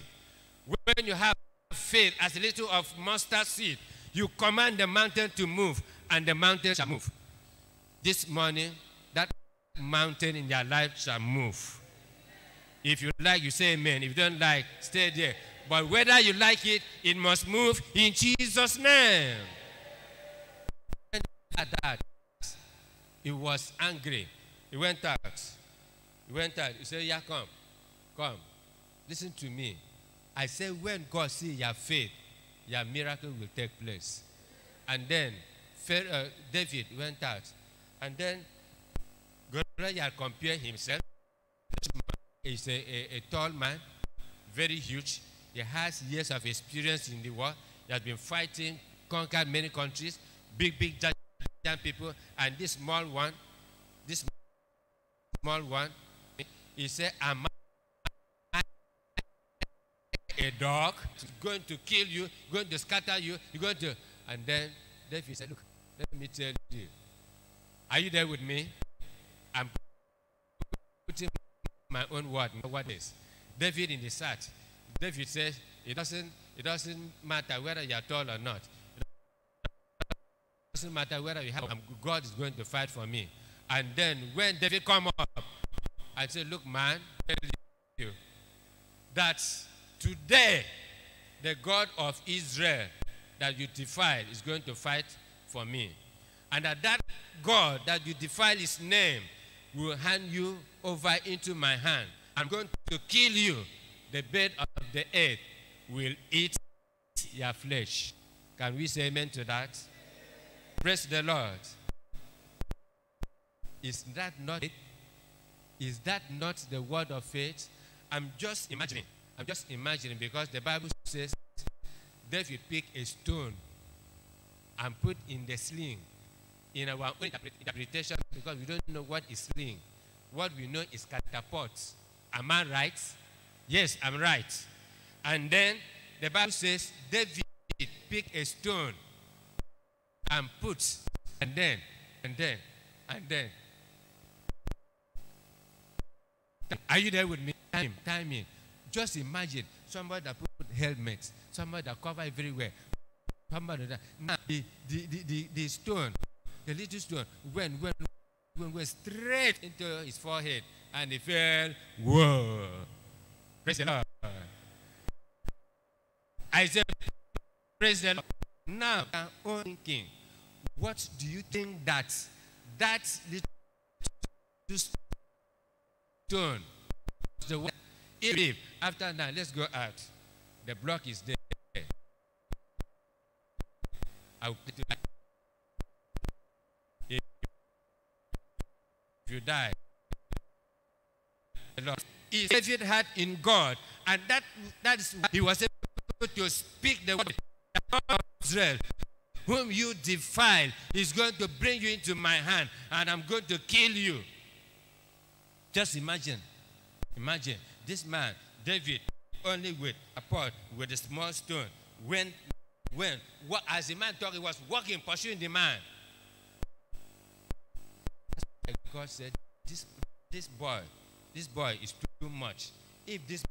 When you have faith as little of mustard seed, you command the mountain to move, and the mountain shall move. This morning, that mountain in your life shall move. If you like, you say amen. If you don't like, stay there. But whether you like it, it must move in Jesus' name. That, he was angry. He went out. He went out. He said, Yeah, come. Come. Listen to me. I said, when God see your faith, your miracle will take place. And then uh, David went out. And then Goliath compared himself. He's a, a, a tall man, very huge. He has years of experience in the war. He has been fighting, conquered many countries, big, big giant people. And this small one, this small one, he said, Am dog? Going to kill you, going to scatter you, you're going to. And then David said, Look, let me tell you. Are you there with me? I'm putting my own word. Word is. David in the search. David says, it doesn't, it doesn't matter whether you're tall or not. It doesn't matter whether you have, um, God is going to fight for me. And then when David come up, I say, look, man, that today the God of Israel that you defile is going to fight for me. And that that God that you defile his name will hand you over into my hand. I'm going to kill you. The bed of the earth will eat your flesh. Can we say amen to that? Praise the Lord. Is that not it? Is that not the word of faith? I'm just imagining. I'm just imagining because the Bible says David picked a stone and put in the sling. In our own interpretation, because we don't know what is sling. What we know is catapult. Am I right? Yes, I'm right. And then the Bible says David picked a stone and put And then, and then, and then. Are you there with me? Time, timing. Just imagine somebody that put helmets, somebody that cover everywhere. Somebody that now the, the, the, the, stone, the little stone went, went, went, went straight into his forehead and he fell. Whoa. Praise the Lord. I said, Praise the Lord. Now, I'm thinking, what do you think that that little stone, the one, if after that, let's go out. The block is there. I'll it if you die, the Lord is David had in God, and that that is he was able to speak the word of Israel. Whom you defile is going to bring you into my hand, and I'm going to kill you. Just imagine, imagine this man, David, only with a pot with a small stone. When, when, what, as the man talked, he was walking, pursuing the man. God said, this, this boy, this boy is too much. If this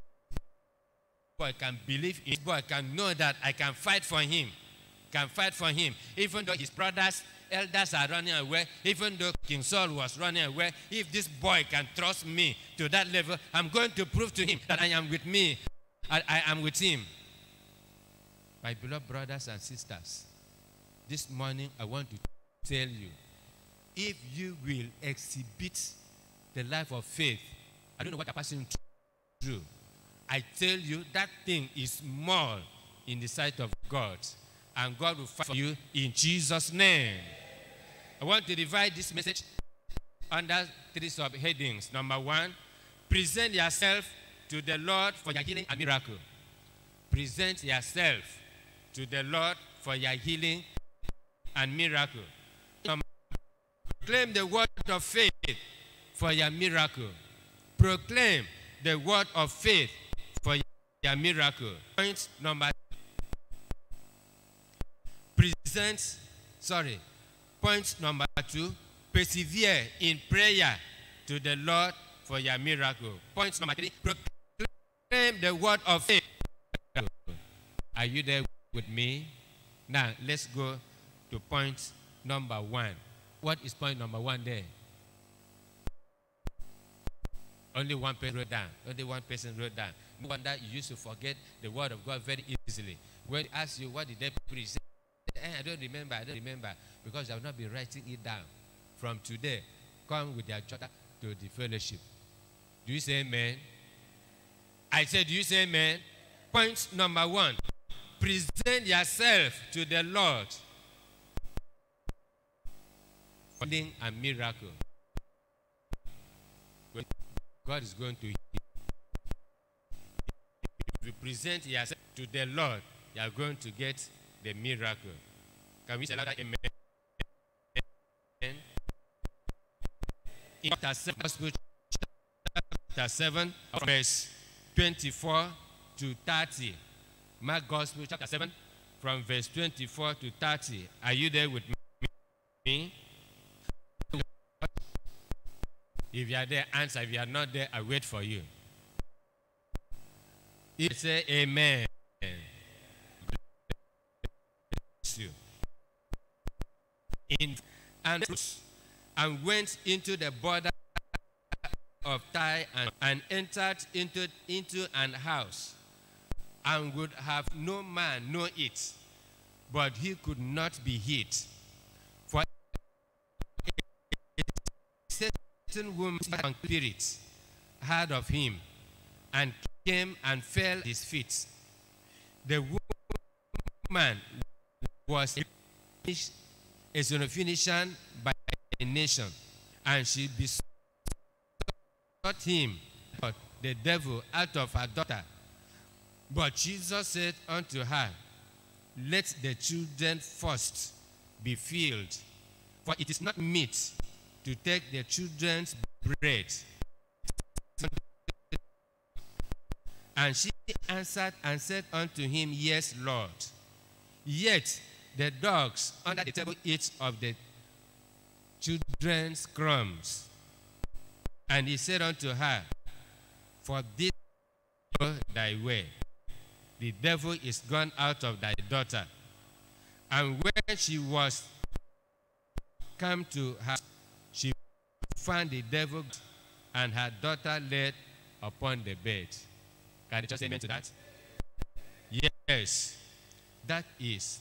boy can believe, in, this boy can know that I can fight for him, can fight for him, even though his brothers, elders are running away, even though King Saul was running away, if this boy can trust me to that level, I'm going to prove to him that I am with me. I, I am with him. My beloved brothers and sisters, this morning I want to tell you if you will exhibit the life of faith, I don't know what you're passing through. I tell you that thing is small in the sight of God, and God will fight for you in Jesus' name. I want to divide this message under three subheadings. Number one, present yourself to the Lord for your healing and miracle. Present yourself to the Lord for your healing and miracle. Number Proclaim the word of faith for your miracle. Proclaim the word of faith for your miracle. Point number present, sorry, point number two, persevere in prayer to the Lord for your miracle. Point number three, proclaim the word of faith. Are you there with me? Now, let's go to point number one. What is point number one there? Only one person wrote down. Only one person wrote down. No wonder you used to forget the word of God very easily. When they ask you, what did they preach? Eh, I don't remember. I don't remember. Because I will not be writing it down. From today, come with their daughter to the fellowship. Do you say amen? I said, do you say amen? Point number one. Present yourself to the Lord. Healing a miracle. God is going to heal. If you present yourself to the Lord, you are going to get the miracle. Can we say that amen? In chapter 7, Gospel chapter 7, verse 24 to 30. Mark Gospel chapter 7, from verse 24 to 30. Are you there with me? If you are there, answer. If you are not there, I wait for you. If you say amen. You. In, and, and went into the border of Tyre and, and entered into, into an house and would have no man know it, but he could not be hid. For certain woman and spirit heard of him and came and fell at his feet. The woman was a Syrophoenician by nation, and she besought him, but the devil out of her daughter. But Jesus said unto her, Let the children first be filled, for it is not meet to take the children's bread. And she answered and said unto him, Yes, Lord. Yet the dogs under the table eat of the children's crumbs. And he said unto her, For this thy way, the devil is gone out of thy daughter. And when she was come to her, she found the devil and her daughter laid upon the bed. Can you just amen to that? Yes, that is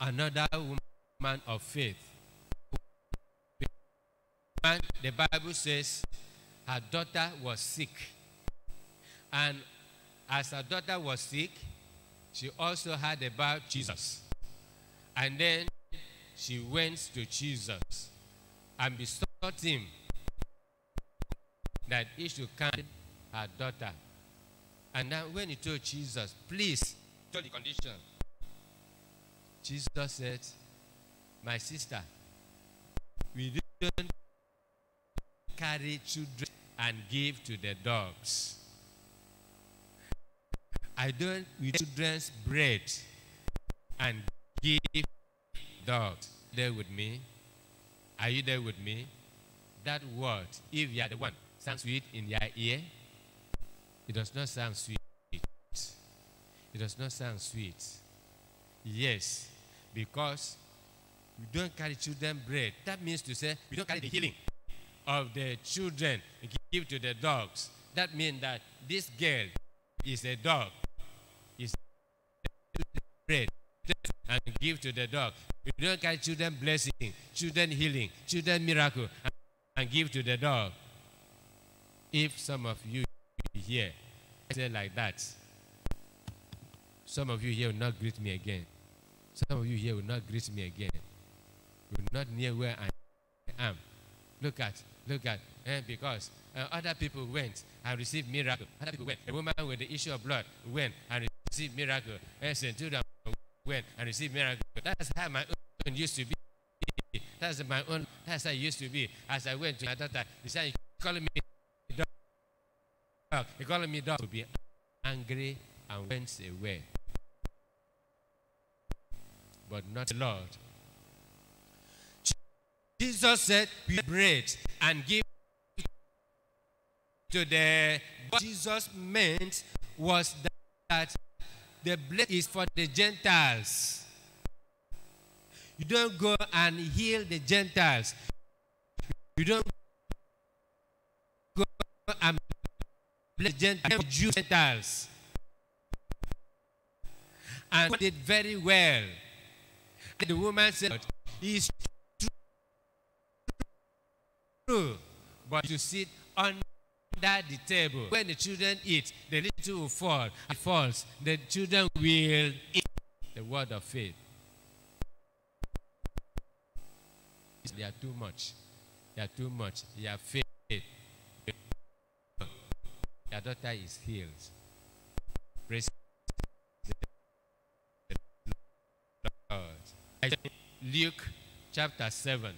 another woman of faith. The Bible says her daughter was sick. And as her daughter was sick, she also heard about Jesus. And then she went to Jesus and besought him that he should come her daughter. And then when he told Jesus, please, tell the condition, Jesus said, My sister, we don't carry children and give to the dogs. I don't with children's bread and give dogs. There with me? Are you there with me? That word, if you are the one, sounds sweet in your ear. It does not sound sweet. It does not sound sweet. Yes, because we don't carry children bread. That means to say we don't carry the healing of the children give to the dogs. That means that this girl is a dog. Is bread and give to the dog. We don't carry children blessing, children healing, children miracle, and, give to the dog. If some of you here say like that, some of you here will not greet me again. Some of you here will not greet me again. Will not near where I am. Look at, look at, eh, because uh, other people went and received miracle. Other people went. A woman with the issue of blood went and received miracle. And centurion went and received miracle. That's how my own used to be. That's my own. That's how it used to be. As I went to my daughter, he said, calling me dog. He calling me dog. To be angry and went away. But not the Lord. Jesus said, "Be bread and give to the." What Jesus meant was that, the blood is for the Gentiles. You don't go and heal the Gentiles. You don't go and bless Jews, Gentiles. And did very well. The woman said, It's true, but you sit under the table. When the children eat, the little will fall. It falls. The children will eat the word of faith. They are too much. They are too much. They are faith. Your daughter is healed. Praise. Luke chapter 7.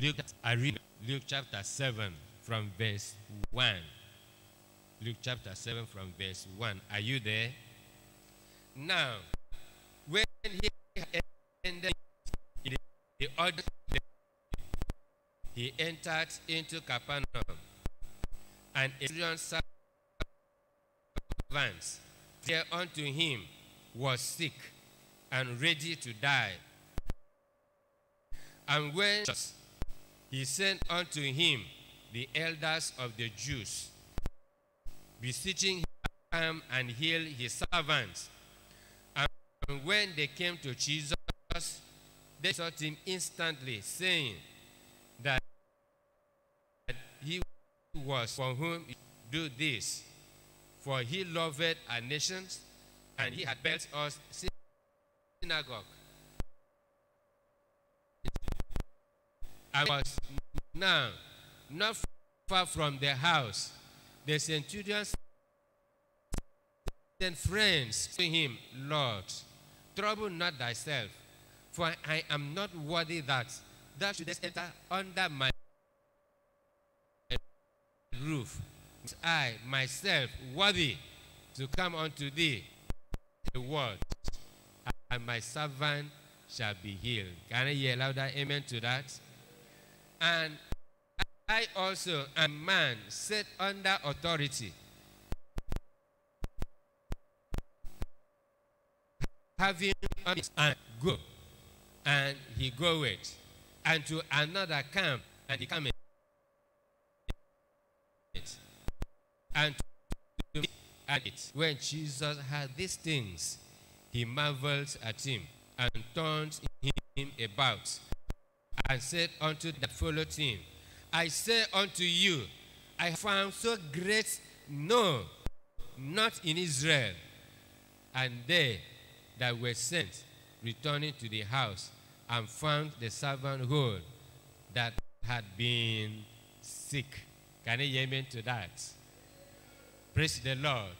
Luke, I read Luke chapter 7 from verse 1. Luke chapter 7 from verse 1. Are you there? Now, when he ended, he ordered, he entered into Capernaum, and a Syrian servant there unto him was sick and ready to die. And when he sent unto him the elders of the Jews, beseeching him to come and heal his servants. And when they came to Jesus, they sought him instantly, saying that he was for whom he do this. For he loved our nations, and he had built us synagogue. I was now not far from the house. The centurion sent friends to him, Lord, trouble not thyself, for I am not worthy that thou shouldest enter under my roof. I myself worthy to come unto thee the word. and my servant shall be healed. Can I hear louder amen to that? And I also am man set under authority. Having on his hand, go. And he go goeth. And to another camp, and he come cometh. And to at it. When Jesus had these things, he marveled at him and turned him about and said unto that followed him, I say unto you, I found so great no, not in Israel. And they that were sent, returning to the house, and found the servant whole that had been sick. Can you me to that? Praise the Lord.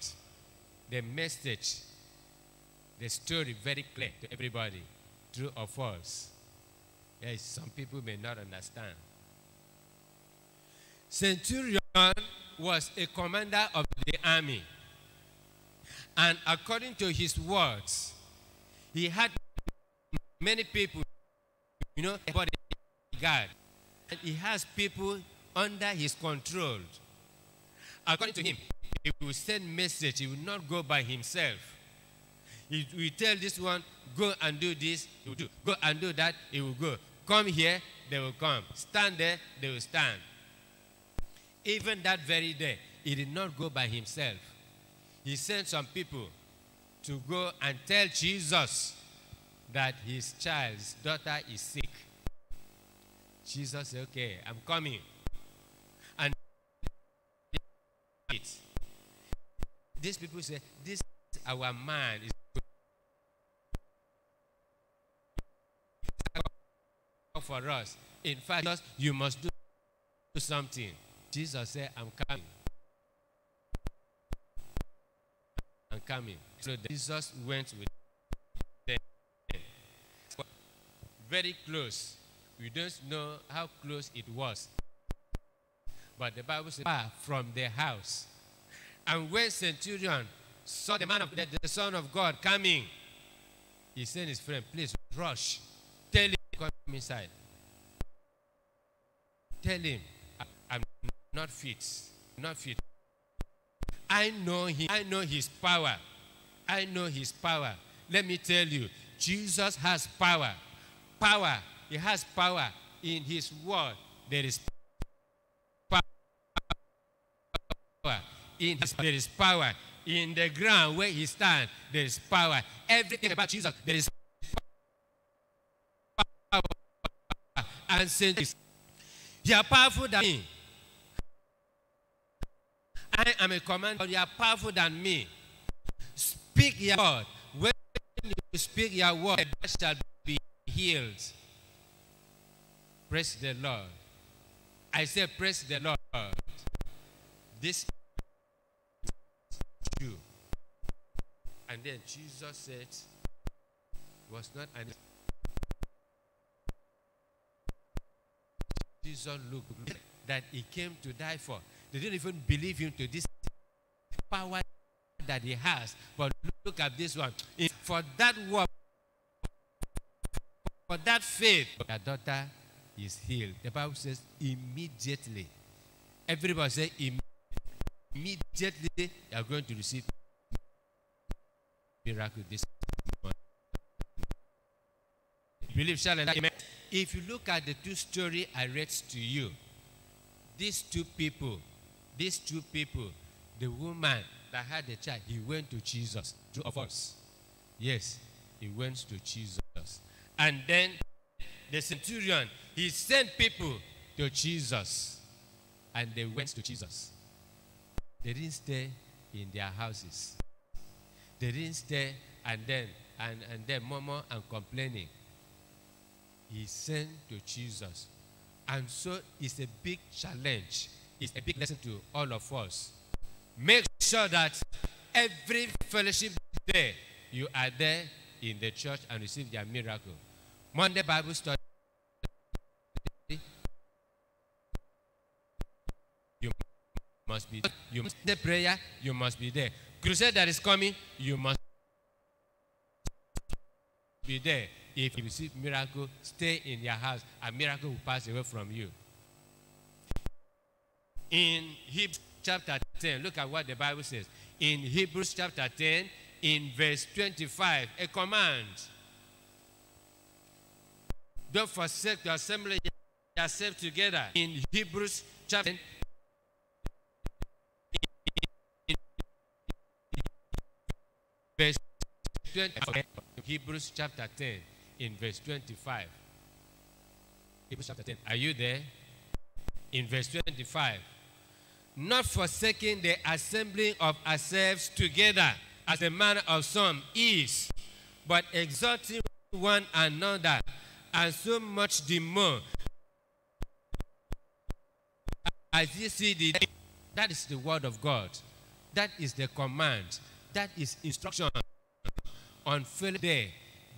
The message, the story very clear to everybody. True or false? Yes, some people may not understand. Centurion was a commander of the army. And according to his words, he had many people, you know, body guard. And he has people under his control. According to him, he will send message. He will not go by himself. He will tell this one, go and do this, he will do. Go and do that, he will go. Come here, they will come. Stand there, they will stand. Even that very day, he did not go by himself. He sent some people to go and tell Jesus that his child's daughter is sick. Jesus said, Okay, I'm coming. And. These people say, This our man is for us. In fact, you must do something. Jesus said, I'm coming. I'm coming. So Jesus went with them. Very close. We don't know how close it was. But the Bible says, far from their house. And when Centurion saw the man of the, the Son of God coming, he sent his friend, please rush. Come inside. Tell him, I'm not fit. Not fit. I know him. I know his power. I know his power. Let me tell you, Jesus has power. Power. He has power in his word. There is power. In his, there is power. In the ground where he stands, there is power. Everything about Jesus, there is power. And Saint, you are powerful than me. I am a commander, you are powerful than me. Speak your word. When you speak your word, that shall be healed. Praise the Lord. I say, Praise the Lord. This is true. And then Jesus said, was not an Jesus looked that he came to die for. They didn't even believe him to this power that he has. But look at this one. For that word, for that faith, your daughter is healed. The Bible says immediately. Everybody say immediately you are going to receive miracle this morning. Believe, shall I? Amen. If you look at the two story I read to you, these two people, these two people, the woman that had the child, he went to Jesus. Two of us. Yes, he went to Jesus. And then the centurion, he sent people to Jesus. And they went to Jesus. They didn't stay in their houses. They didn't stay and then and, and then murmur and complaining. He sent to Jesus. And so it's a big challenge. It's a big lesson to all of us. Make sure that every fellowship day you are there in the church and receive their miracle. Monday Bible study. You must be you must the prayer, you must be there. Crusade that is coming, you must be there. If you receive miracle, stay in your house, and miracle will pass away from you. In Hebrews chapter 10, look at what the Bible says. In Hebrews chapter 10, in verse 25, a command. Don't forsake the assembly yourself together. In Hebrews chapter 10, verse 25. Hebrews chapter 10, in verse 25. Hebrews chapter 10. Are you there? In verse 25. Not forsaking the assembling of ourselves together, as the manner of some is, but exhorting one another, and so much the more. As you see the that is the word of God. That is the command. That is instruction on there.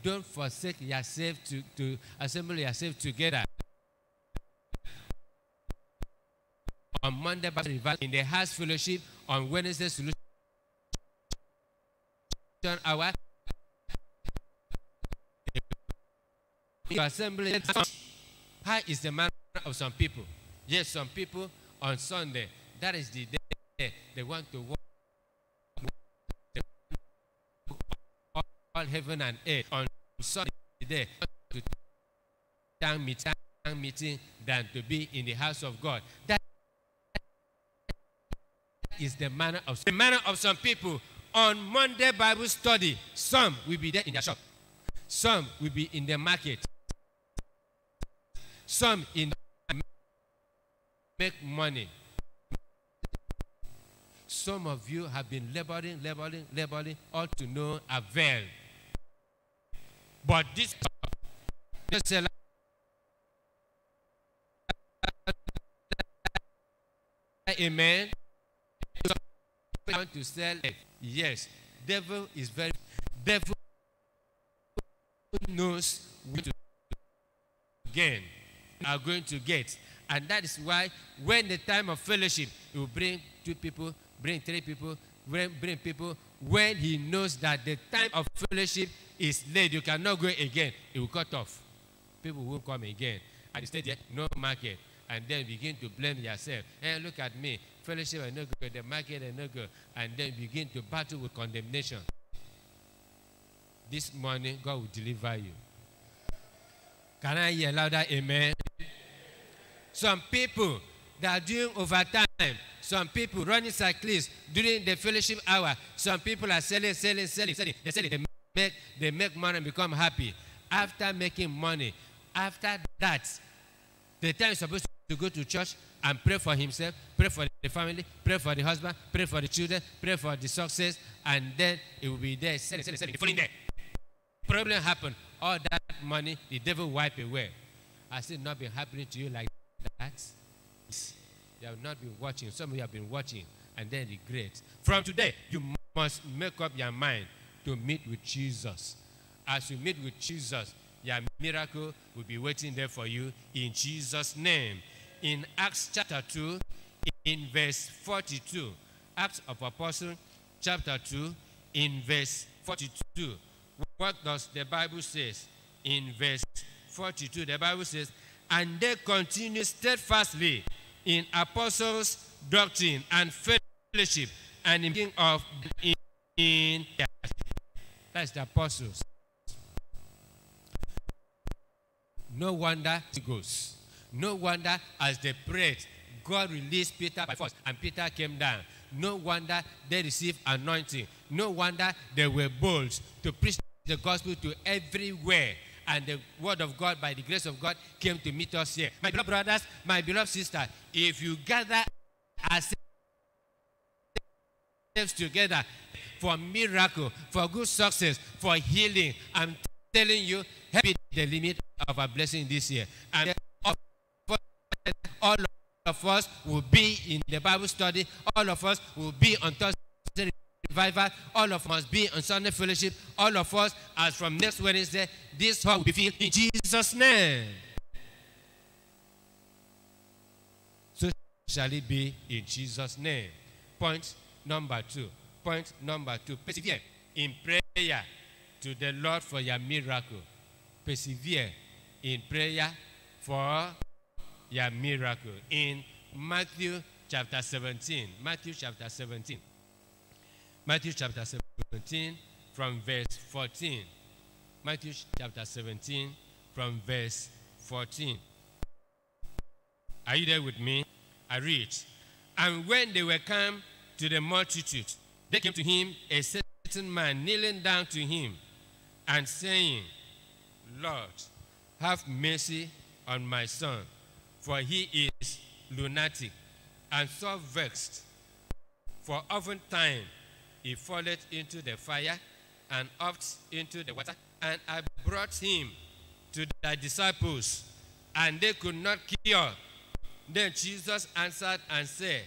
Don't forsake yourself to, to assemble yourself together. On Monday, in the house fellowship, on Wednesday, solution hour. Assembly. How is the manner of some people? Yes, some people on Sunday, that is the day they want to walk all heaven and earth on Sunday day to town meeting, meeting than to be in the house of God. That is the manner of the manner of some people. On Monday Bible study, some will be there in their shop, some will be in the market, some in make money. Some of you have been laboring, laboring, laboring, all to no avail. But this, amen. Want to sell? it? Yes, devil is very. Devil knows what to gain. Are going to get, and that is why when the time of fellowship, you bring two people, bring three people, bring, people. When he knows that the time of fellowship is late, you cannot go again. It will cut off. People won't come again. And instead, no market. And then begin to blame yourself. Hey, look at me. Fellowship is no good. The market is no good. And then begin to battle with condemnation. This morning, God will deliver you. Can I hear louder? Amen. Some people that are doing overtime. Some people running cyclists during the fellowship hour. Some people are selling, selling, selling, selling. They say they make, they make money and become happy. After making money, after that, the time is supposed to go to church and pray for himself, pray for the family, pray for the husband, pray for the children, pray for the success, and then it will be there, selling, selling, selling, falling there. Problem happen. All that money, the devil wipe away. Has it not been happening to you like that? You have not been watching. Some of you have been watching and then regret. From today, you must make up your mind to meet with Jesus. As you meet with Jesus, your miracle will be waiting there for you in Jesus' name. In Acts chapter 2, in verse 42, Acts of Apostles chapter 2, in verse 42, what does the Bible says? In verse 42, the Bible says, and they continue steadfastly in apostles' doctrine and fellowship and in king of in, in that's the apostles. No wonder it goes. No wonder as they prayed, God released Peter by force, and Peter came down. No wonder they received anointing. No wonder they were bold to preach the gospel to everywhere. And the word of God, by the grace of God, came to meet us here. My beloved brothers, my beloved sister, if you gather ourselves together for miracle, for good success, for healing, I'm telling you, be the limit of our blessing this year. And all of us will be in the Bible study. All of us will be on Thursday revival. All of us must be on Sunday fellowship. All of us, as from next Wednesday, this hall will be filled in Jesus' name. So shall it be in Jesus' name. Point number two. Point number two. Persevere in prayer. to the Lord for your miracle. Persevere in prayer for your miracle. In Matthew chapter 17, Matthew chapter 17, Matthew chapter 17 from verse 14. Matthew chapter 17 from verse 14. Are you there with me? I read. And when they were come to the multitude, they came to him a certain man kneeling down to him and saying, Lord, have mercy on my son, for he is lunatic and so vexed. For oftentimes he falleth into the fire and oft into the water. And I brought him to thy disciples, and they could not cure. Then Jesus answered and said,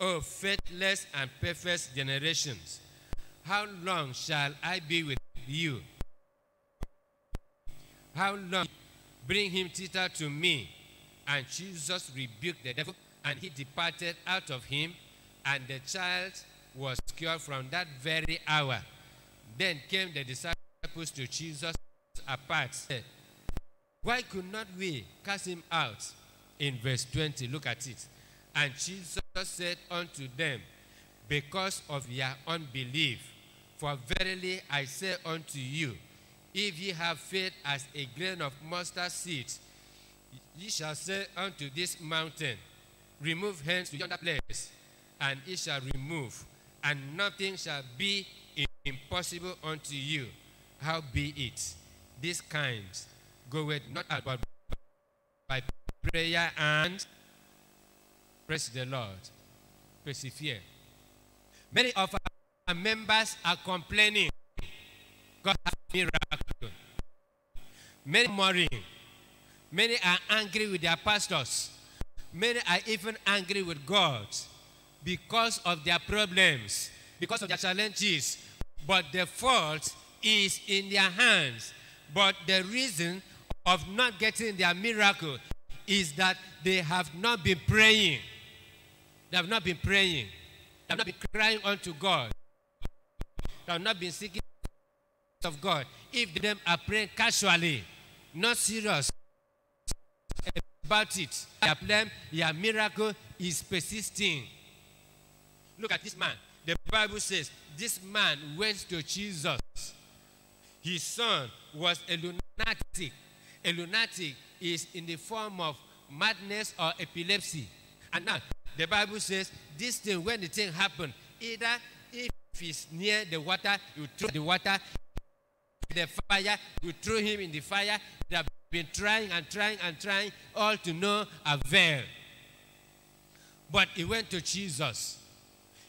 O faithless and perverse generations, how long shall I be with you? How long bring him thither to me? And Jesus rebuked the devil, and he departed out of him, and the child was cured from that very hour. Then came the disciples to Jesus apart. Said, Why could not we cast him out? In verse 20, look at it. And Jesus said unto them, Because of your unbelief, for verily I say unto you, if ye have faith as a grain of mustard seed, ye shall say unto this mountain, Remove hence to yonder place, and it shall remove, and nothing shall be impossible unto you. How be it? This kind goeth not out but by prayer and praise the Lord. Persevere. Many of our members are complaining. God has miracle. Many murmuring. Many are angry with their pastors. Many are even angry with God because of their problems, because of their challenges. But the fault is in their hands. But the reason of not getting their miracle is that they have not been praying. They have not been praying. They have not been crying unto God. They have not been seeking of God. If them are praying casually, not serious about it, their plan, their miracle is persisting. Look at this man. The Bible says this man went to Jesus. His son was a lunatic. A lunatic is in the form of madness or epilepsy. And now, the Bible says this thing, when the thing happened, either if he's near the water, you throw the water, the fire, you throw him in the fire. They have been trying and trying and trying, all to no avail. But he went to Jesus.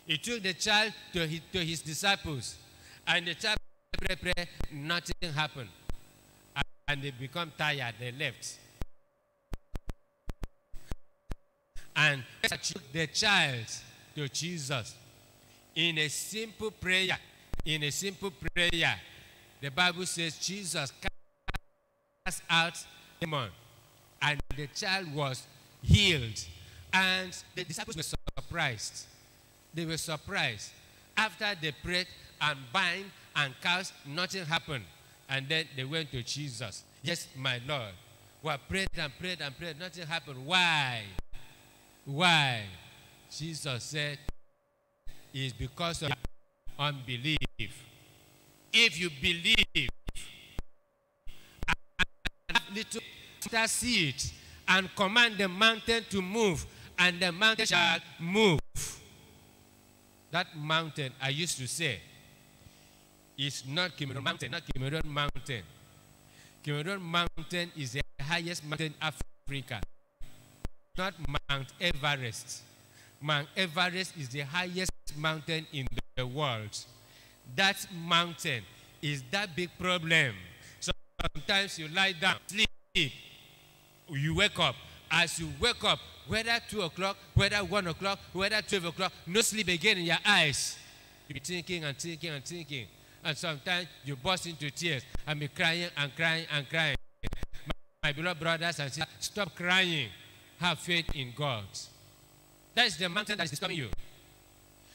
He took the child to his, to his disciples, and the child pray, pray, nothing happened. And they become tired, they left. And took the child to Jesus in a simple prayer. In a simple prayer, the Bible says Jesus cast out demon, and the child was healed. And the disciples were surprised. They were surprised. After they prayed and bind and cast, nothing happened. And then they went to Jesus. Yes, my Lord. We prayed and prayed and prayed. Nothing happened. Why? Why? Jesus said, It's because of unbelief. If you believe and have little seed and command the mountain to move, and the mountain shall move. That mountain, I used to say, is not Cameroon Mountain, not Cameroon Mountain. Cameroon Mountain is the highest mountain in Africa, not Mount Everest. Mount Everest is the highest mountain in the world. That mountain is that big problem. So sometimes you lie down, sleep, you wake up. As you wake up, whether 2 o'clock, whether 1 o'clock, whether 12 o'clock, no sleep again in your eyes. You be thinking and thinking and thinking. And sometimes you burst into tears and be crying and crying and crying. My, my beloved brothers and sisters, stop crying. Have faith in God. That is the mountain that is disturbing you.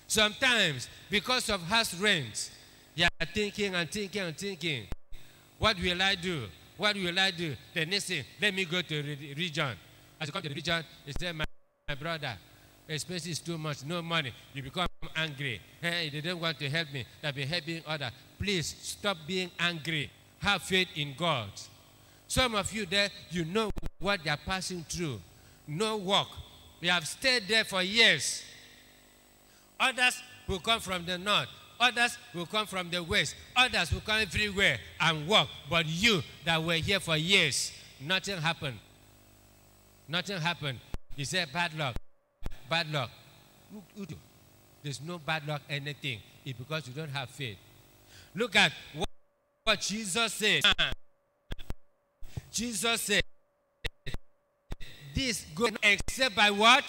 Sometimes, because of house rent, You are thinking and thinking and thinking. What will I do? What will I do? The next thing, let me go to the region. As you come to the region, you say, my, my brother, expense is too much, no money. You become angry. Hey, they don't want to help me. They've been helping others. Please stop being angry. Have faith in God. Some of you there, you know what they are passing through. No work. They have stayed there for years. Others will come from the north. Others will come from the west. Others will come everywhere and work. But you that were here for years, nothing happened. Nothing happened. You said bad luck. Bad luck. There's no bad luck, anything. It's because you don't have faith. Look at what, Jesus says. Jesus said, This go except by what?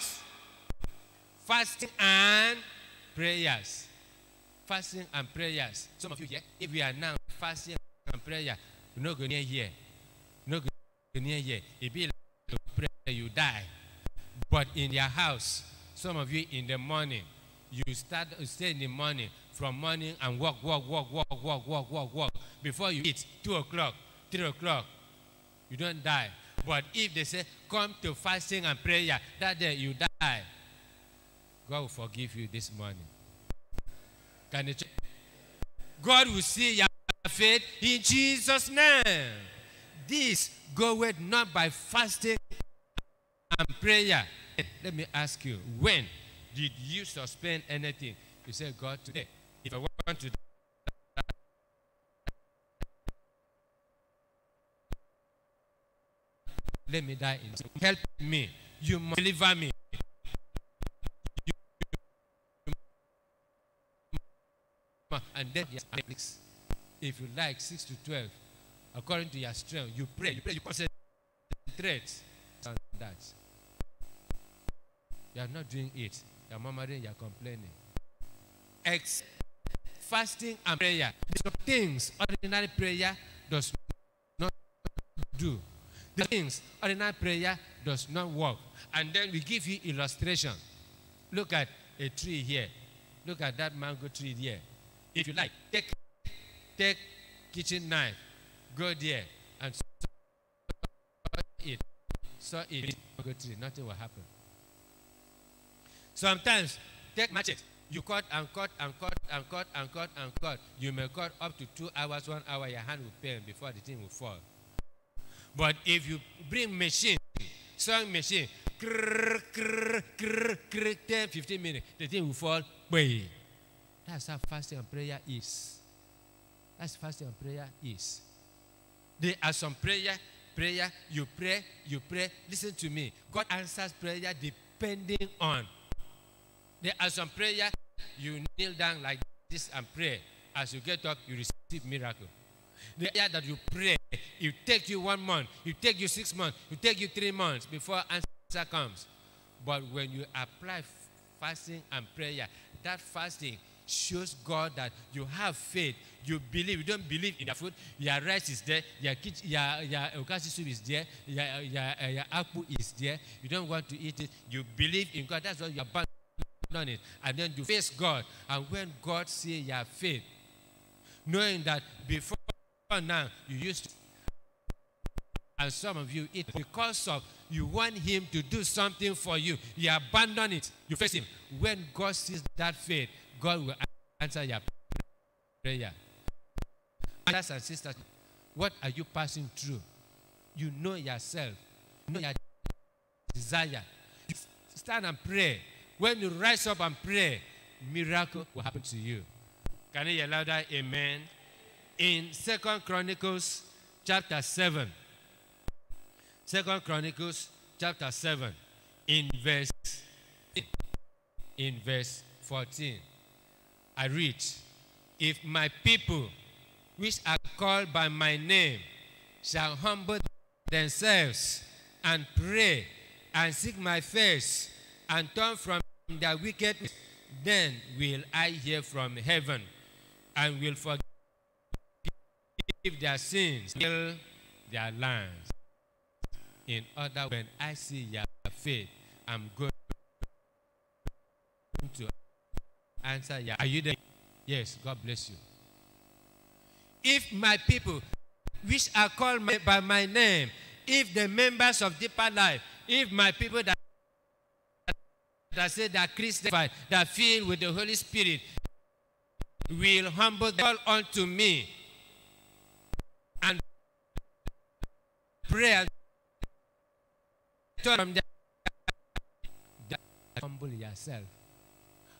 Fasting and prayers. Fasting and prayers. Some of you here, if we are now fasting and prayer, we're not going near here. You're not going near here. If you you die. But in your house, some of you in the morning, you start you stay in the morning from morning and walk, walk, walk, walk, walk, walk, walk, walk. Before you eat, two o'clock, three o'clock, you don't die. But if they say, come to fasting and prayer, that day you die, God will forgive you this morning. Can you? God will see your faith in Jesus' name. This goeth not by fasting and prayer. Let me ask you, when did you suspend anything? You said, God, today, if I want to let me die in. Help me. You must deliver me. And then yes, if you like 6 to 12 according to your strength you pray you pray you concentrate on that you are not doing it. You are murmuring you are complaining. Ex fasting and prayer. The things ordinary prayer does not do. The things ordinary prayer does not work. And then we give you illustration. Look at a tree here. Look at that mango tree there. if you like take take kitchen knife go there and saw it. Saw it mango tree. Nothing will happen sometimes take machete you cut and cut and cut and cut and cut and cut. You may cut up to two hours one hour your hand will pain before the thing will fall. But if you bring machine sewing machine krrr, krrr, krrr, krrr, 10 15 minutes the thing will fall. Bang. that's how fasting and prayer is. That's fasting and prayer is. There are some prayer prayer you pray you pray. Listen to me. God answers prayer depending on there are some prayer you kneel down like this and pray. As you get up you receive miracle. The prayer that you pray it take you one month it take you six months it take you three months before answer comes. But when you apply fasting and prayer that fasting shows god that you have faith you believe. You don't believe in the food your rice is there your kitchen your your okazi soup is there your your, uh, your akpu is there. You don't want to eat it you believe in god that's why you abandon it. And then you face god. And when god see your faith knowing that before now you used to and some of you eat because of you want him to do something for you you abandon it. You face him. When god sees that faith god will answer your prayer. Brothers and sisters what are you passing through? You know yourself. You know your desire. You stand and pray when you rise up and pray miracle will happen to you. Can you hear louder amen? In second chronicles chapter 7 second chronicles chapter 7 in verse in verse 14 i read if my people which are called by my name shall humble themselves and pray and seek my face and turn from their wickedness then will i hear from heaven and will forgive their sins heal their lands. In other when i see your faith i'm going to answer your are you there? Yes god bless you. If my people, which are called by my name, if the members of deeper life, if my people that that say that Christian that filled with the Holy Spirit will humble them all unto me and pray turn from humble yourself.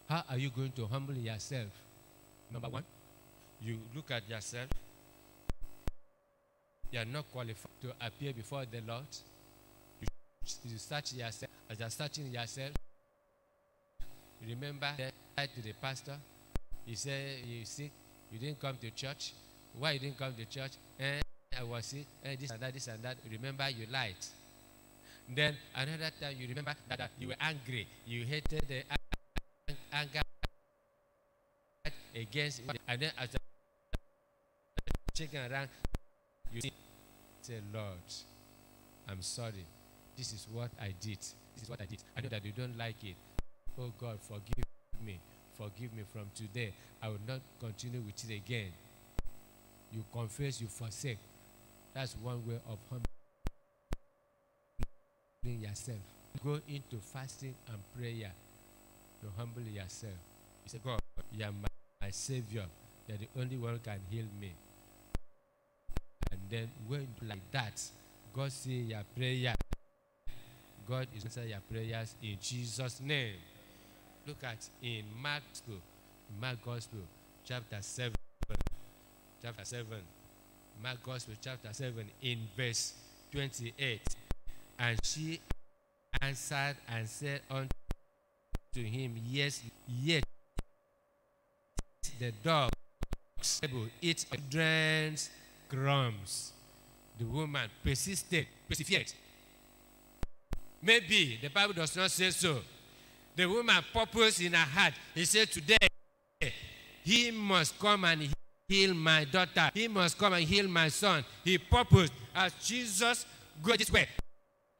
How are you going to humble yourself? Number one, you look at yourself. You are not qualified to appear before the Lord. You, you search yourself. As you're searching yourself, remember that to the pastor. He said, You sick, you didn't come to church. Why you didn't come to church? Eh, I was sick, eh, this and that, this and that. Remember, you lied. Then another time you remember that, that you were angry. You hated the anger against and then as you're checking around, you say, Lord, I'm sorry. This is what I did. This is what I did. I know that you don't like it. Oh God, forgive me. Forgive me from today. I will not continue with it again. You confess, you forsake. That's one way of humbling yourself. Go into fasting and prayer to humble yourself. You say, God, you are my, my Savior. You are the only one who can heal me. And then when like that, God see your prayer. God is answer your prayers in Jesus' name. Look at in Mark Gospel, Mark Gospel, chapter 7. Chapter 7. Mark Gospel, chapter 7, in verse 28. And she answered and said unto him, Yes, yet the dogs eat children's crumbs. The woman persisted, persevered. Maybe the Bible does not say so. The woman purpose in her heart. He said, Today, he must come and heal my daughter. He must come and heal my son. He purposed as Jesus go this way.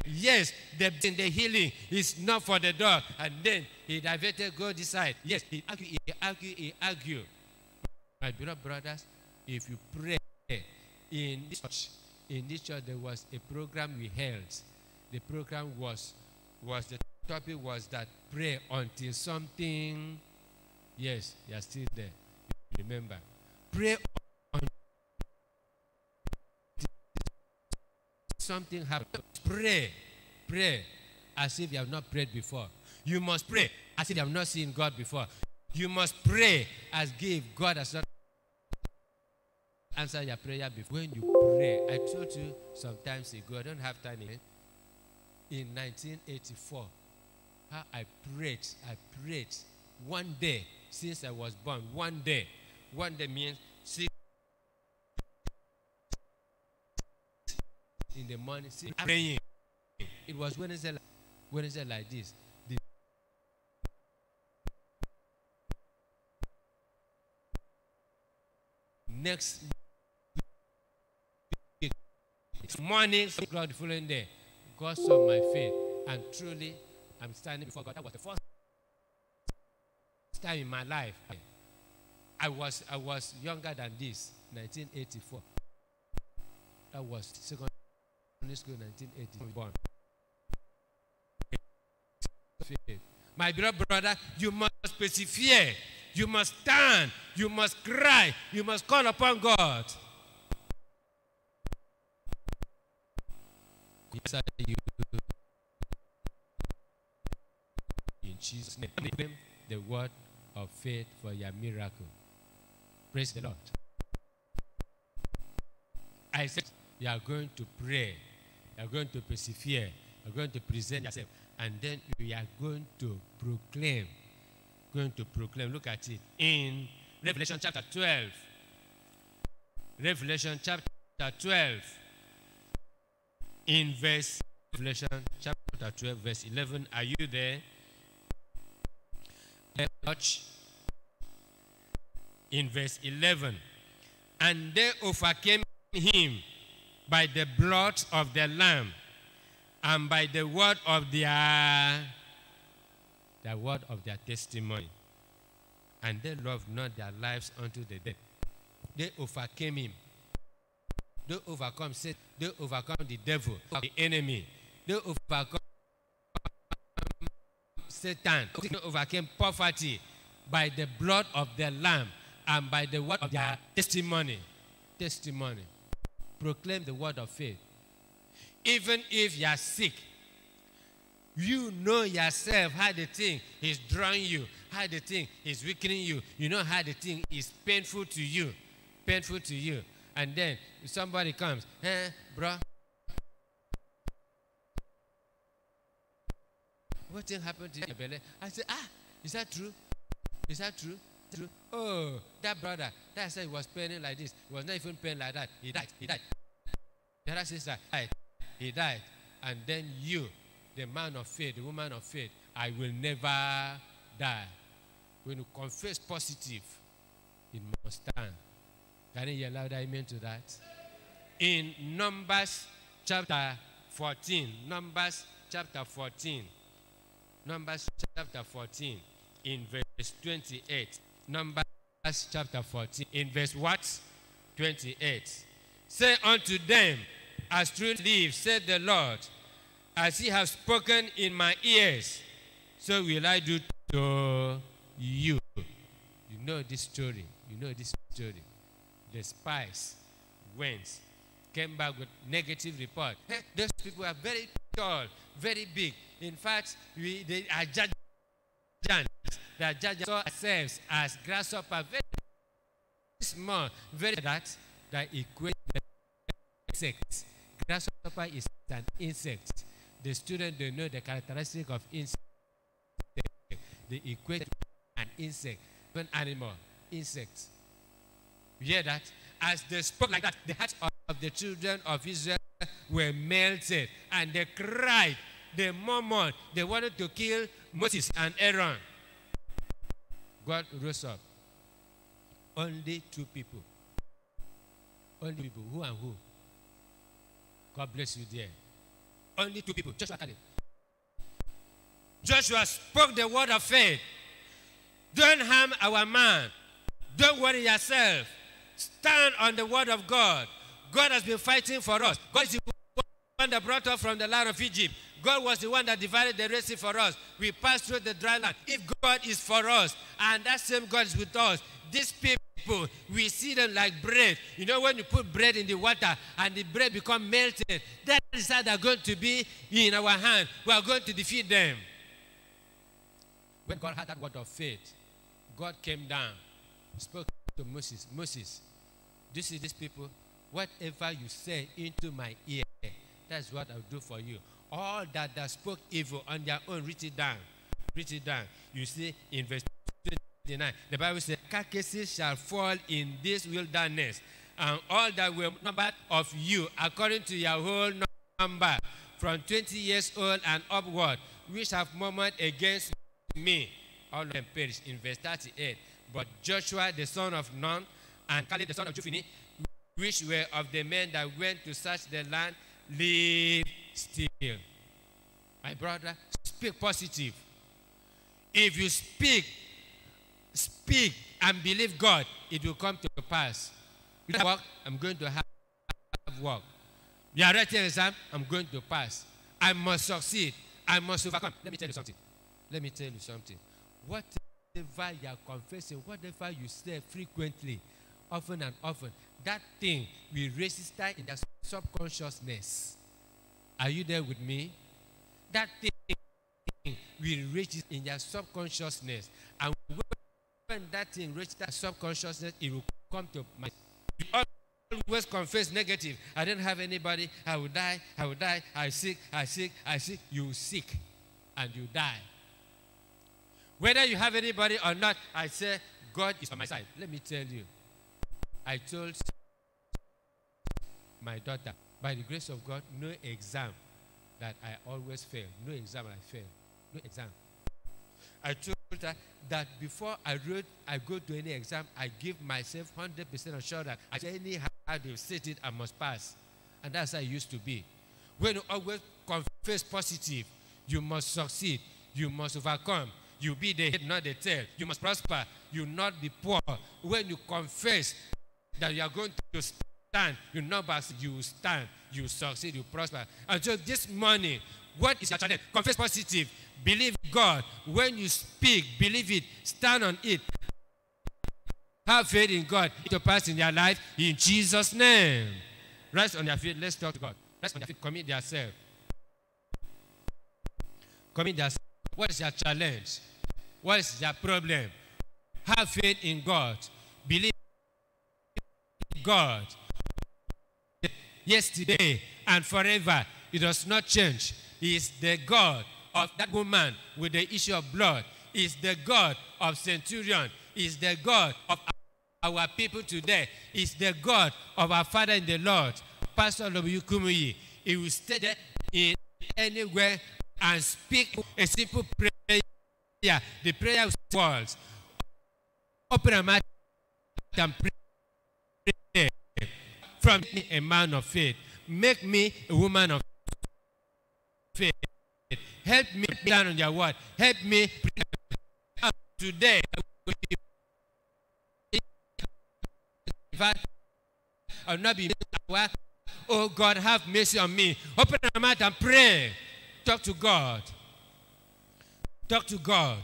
Yes, the, the healing is not for the dog. And then he diverted, go this side. Yes, he argue, he argue, he argue. My beloved brothers, if you pray in this church, in this church there was a program we held. The program was was the topic was that pray until something. Yes, you are still there. You remember, pray until something happens. Pray, pray as if you have not prayed before. You must pray as if you have not seen God before. You must pray as if God has not answered your prayer before. When you pray, I told you sometimes ago, I don't have time. In 1984, how I prayed, I prayed one day since I was born. One day. One day means six in the morning, six praying. It was Wednesday, Wednesday like when is it like this. The next morning, God the following day, God saw my faith, and truly, I'm standing before God. That was the first time in my life. I was I was younger than this, 1984. That was secondary school, 1980. Born. My beloved brother, you must persevere. You must stand. You must cry. You must call upon God. You. In Jesus' name, the word of faith for your miracle. Praise the Lord. I said you are going to pray, you are going to persevere, you are going to present yourself, and then you are going to proclaim. Going to proclaim. Look at it in Revelation chapter 12. Revelation chapter 12. In verse Revelation chapter 12, verse 11. Are you there? Watch. In verse 11. And they overcame him by the blood of the Lamb and by the word of their the word of their testimony. And they loved not their lives unto the death. they overcame him. They overcome Satan. They overcome the devil, the enemy. They overcome Satan. Overcame poverty by the blood of the Lamb and by the word of their testimony. Testimony. Proclaim the word of faith. Even if you are sick, you know yourself how the thing is drawing you, how the thing is weakening you. You know how the thing is painful to you. Painful to you. And then somebody comes, eh, bro. What thing happened to your belly? I said, ah, is that true? Is that true? True. Oh, that brother, that said he was paining like this. He was not even paying like that. He died. He died. The other sister died. He died. And then you, the man of faith, the woman of faith, I will never die. When you confess positive, it must stand. Can you yell louder amen to that? In Numbers chapter 14, Numbers chapter 14, Numbers chapter 14, in verse 28. Numbers chapter 14, in verse what? 28. Say unto them, As truth lives, said the Lord, as he has spoken in my ears, so will I do to you. You know this story. You know this story. The spies went, came back with negative report. Hey, those people are very tall, very big. In fact, we, they are are giants. Saw ourselves as grasshopper, very small, very that that equate the insects. Grasshopper is an insect. The student they know the characteristic of insect. They equate an insect, an animal, insect. You hear that? As they spoke like that, the hearts of the children of Israel were melted, and they cried. They murmured. They wanted to kill Moses and Aaron. God rose up. Only two people. Only people. Who and who? God bless you there. Only two people. Joshua Caleb. Joshua spoke the word of faith. Don't harm our man. Don't worry yourself. Stand on the word of God. God has been fighting for us. God is the that brought us from the land of Egypt. God was the one that divided the Red Sea for us. We passed through the dry land. If God is for us, and that same God is with us, these people, we see them like bread. You know, when you put bread in the water and the bread become melted, that is how they're going to be in our hand. We are going to defeat them. When God had that word of faith, God came down, spoke to Moses. Moses, this is these people? Whatever you say into my ear, that's what I'll do for you. All that that spoke evil on their own, write it down. Write it down. You see in verse 29, the Bible says, Carcasses shall fall in this wilderness, and all that were numbered of you, according to your whole number, from 20 years old and upward, which have murmured against me, all of them perished. In verse 38, but Joshua the son of Nun and Caleb the son of Jephunneh, which were of the men that went to search the land, live still. My brother, speak positive. If you speak, speak and believe God, it will come to pass. You work, I'm going to have work. You are writing exam, I'm going to pass. I must succeed. I must overcome. Let me tell you something. Let me tell you something. Whatever you are confessing, whatever you say frequently, often and often, that thing will register in the subconsciousness. Are you there with me? That thing will register in your subconsciousness. And when that thing registers subconsciousness, it will come to my. Always confess negative. I don't have anybody. I will die. I will die. I sick. I sick. I sick. You sick, and you die. Whether you have anybody or not, I say God is on my side. Let me tell you. I told my daughter, by the grace of God, no exam that I always fail. No exam I fail. No exam. I told her that before I wrote, I go to any exam, I give myself 100% assurance that anyhow they set it, I must pass. And that's how I used to be. When you always confess positive, you must succeed. You must overcome. You be the head, not the tail. You must prosper. You not be poor. When you confess that you are going to stand. Your numbers, you stand, you succeed, you prosper. And so this morning, what is your challenge? Confess positive. Believe God. When you speak, believe it. Stand on it. Have faith in God. It will pass in your life in Jesus' name. Rise on your feet. Let's talk to God. Rise on your feet. Commit yourself. Commit yourself. What is your challenge? What is your problem? Have faith in God. Believe God. Yesterday and forever. It does not change. He is the God of that woman with the issue of blood. He is the God of centurion. He is the God of our people today. He is the God of our Father in the Lord. Pastor W. Kumuyi. He will stay there in anywhere and speak a simple prayer. The prayer words. Open your mouth and pray. From me, a man of faith. Make me a woman of faith. Help me down on your word. Help me today. I will not be what? Oh God, have mercy on me. Open your mouth and pray. Talk to God. Talk to God.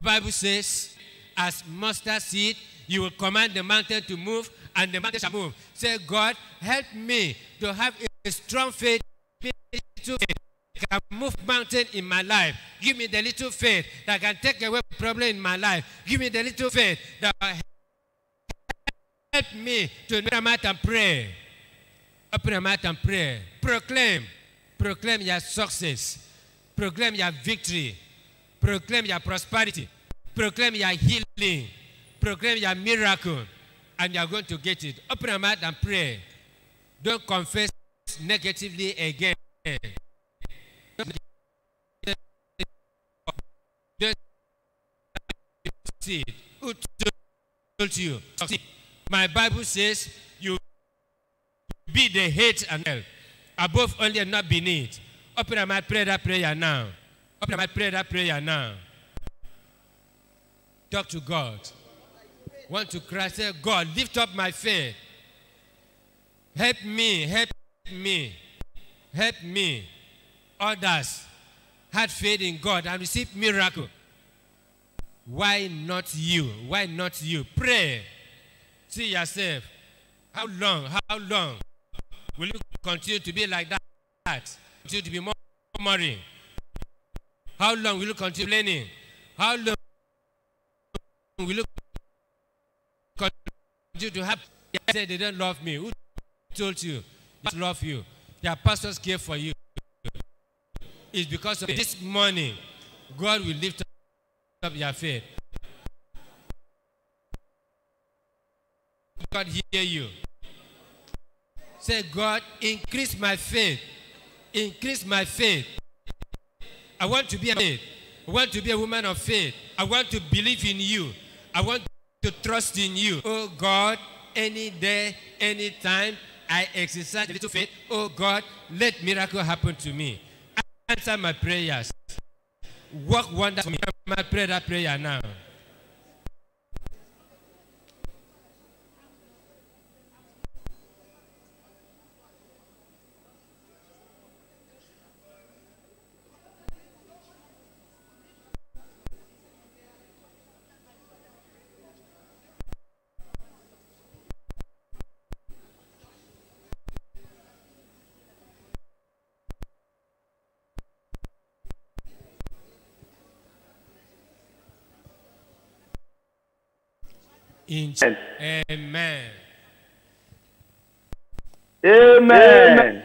The Bible says, as mustard seed, you will command the mountain to move, and the mountain shall move. Say, God, help me to have a strong faith, little faith can move mountain in my life. Give me the little faith that can take away problem in my life. Give me the little faith that help me to open my mouth and pray. Open your mouth and pray. Proclaim. Proclaim your success. Proclaim your victory. Proclaim your prosperity. Proclaim your healing. Proclaim your miracle. And you are going to get it. Open your mouth and pray. Don't confess negatively again. Don't. Who told you? My Bible says you be the head and help. Above only and not beneath. Open your mouth, pray that prayer now. Open your mouth, pray that prayer now. Talk to God. Want to cry, say, God, lift up my faith. Help me, help me, help me. Others had faith in God and received miracle. Why not you? Why not you? Pray. See yourself. How long? How long will you continue to be like that? Continue to be more murmuring? How long will you continue complaining? How long will you continue to have say they don't love me? Who told you? They love you. Their pastors care for you. It's because of this morning God will lift up your faith. God hear you. Say, God, increase my faith. Increase my faith. I want to be a faith. I want to be a woman of faith. I want to believe in you. I want to trust in you. Oh God, any day, any time, I exercise a little faith. Oh God, let miracle happen to me. Answer my prayers. Work wonders for me. That prayer now. In Je- Amen. Amen.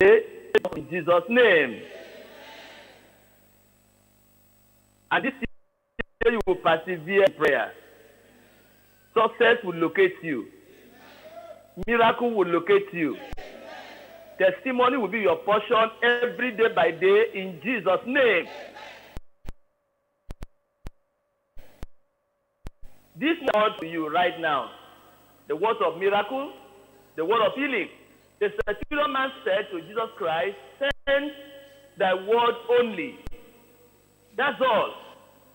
In Jesus' name. And this year you will persevere in prayer. Success will locate you. Miracle will locate you. Testimony will be your portion every day by day in Jesus' name. This word to you right now, the word of miracle, the word of healing. The centurion man said to Jesus Christ, Send thy word only. That's all.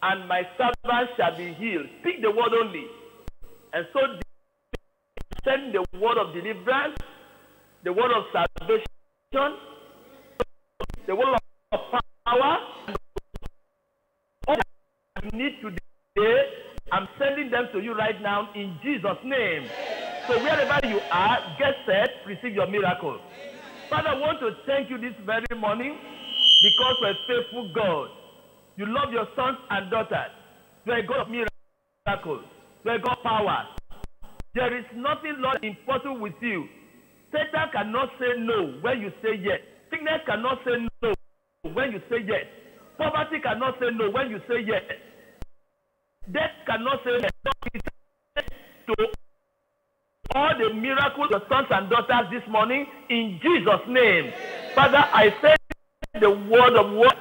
And my servant shall be healed. Speak the word only. And so send the word of deliverance, the word of salvation, the word of power. All you need today, I'm sending them to you right now in Jesus' name. So wherever you are, get set, receive your miracle. Father, I want to thank you this very morning because you're a faithful God. You love your sons and daughters. You're a God of miracles. You're a God of power. There is nothing, Lord, impossible with you. Satan cannot say no when you say yes. Sickness cannot say no when you say yes. Poverty cannot say no when you say yes. Death cannot say yes. To all the miracles your sons and daughters this morning in Jesus' name. Father, I say the word of word,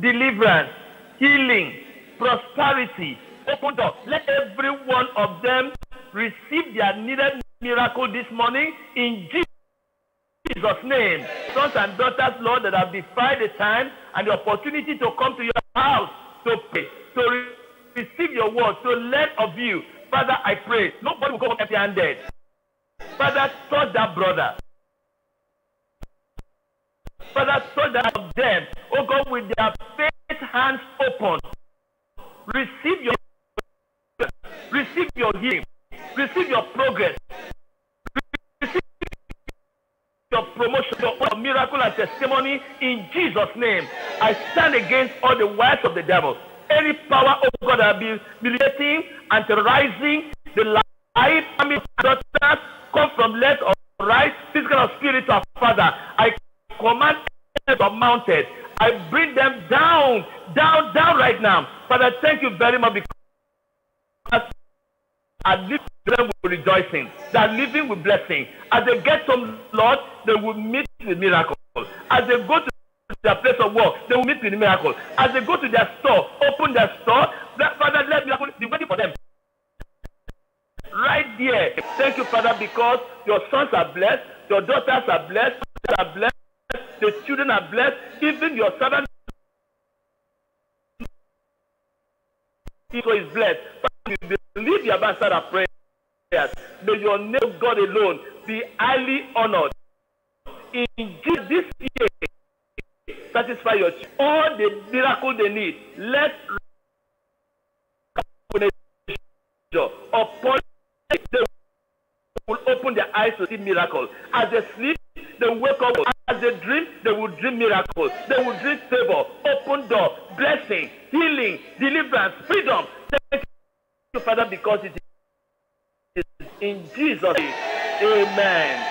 deliverance, healing, prosperity, open door. Let every one of them receive their needed miracle this morning in Jesus' name. Sons and daughters, Lord, that have defied the time and the opportunity to come to your house to pray, to re- receive your word, to learn of you. Father, I pray. Nobody will go empty handed. Father, touch that brother. Father, touch that of them. Oh God, with their faith hands open. Receive your receive your healing. Receive your progress. Your promotion, your miracle and testimony in Jesus' name. I stand against all the wiles of the devil. Any power, oh God, that be mutilating and terrorizing the life, family, daughters, come from left or right, physical or spiritual, Father. I command are mounted. I bring them down, down, down right now. Father, thank you very much because Live them with rejoicing. They are living with blessing. As they get some Lord, they will meet with miracles. As they go to their place of work, they will meet with miracles. As they go to their store, open their store, that, Father, let miracle be waiting for them. Right there. Thank you, Father, because your sons are blessed, your daughters are blessed, are blessed, the children are blessed, even your servant is blessed. Your answer our prayers. May your name, God alone, be highly honored. In Jesus this year, satisfy your children. all the miracle they need. Let upon will open their eyes to see miracles. As they sleep, they wake up. As they dream, they will dream miracles. They will dream favor, open door, blessing, healing, deliverance, freedom. Father, because it is in Jesus' name. Amen.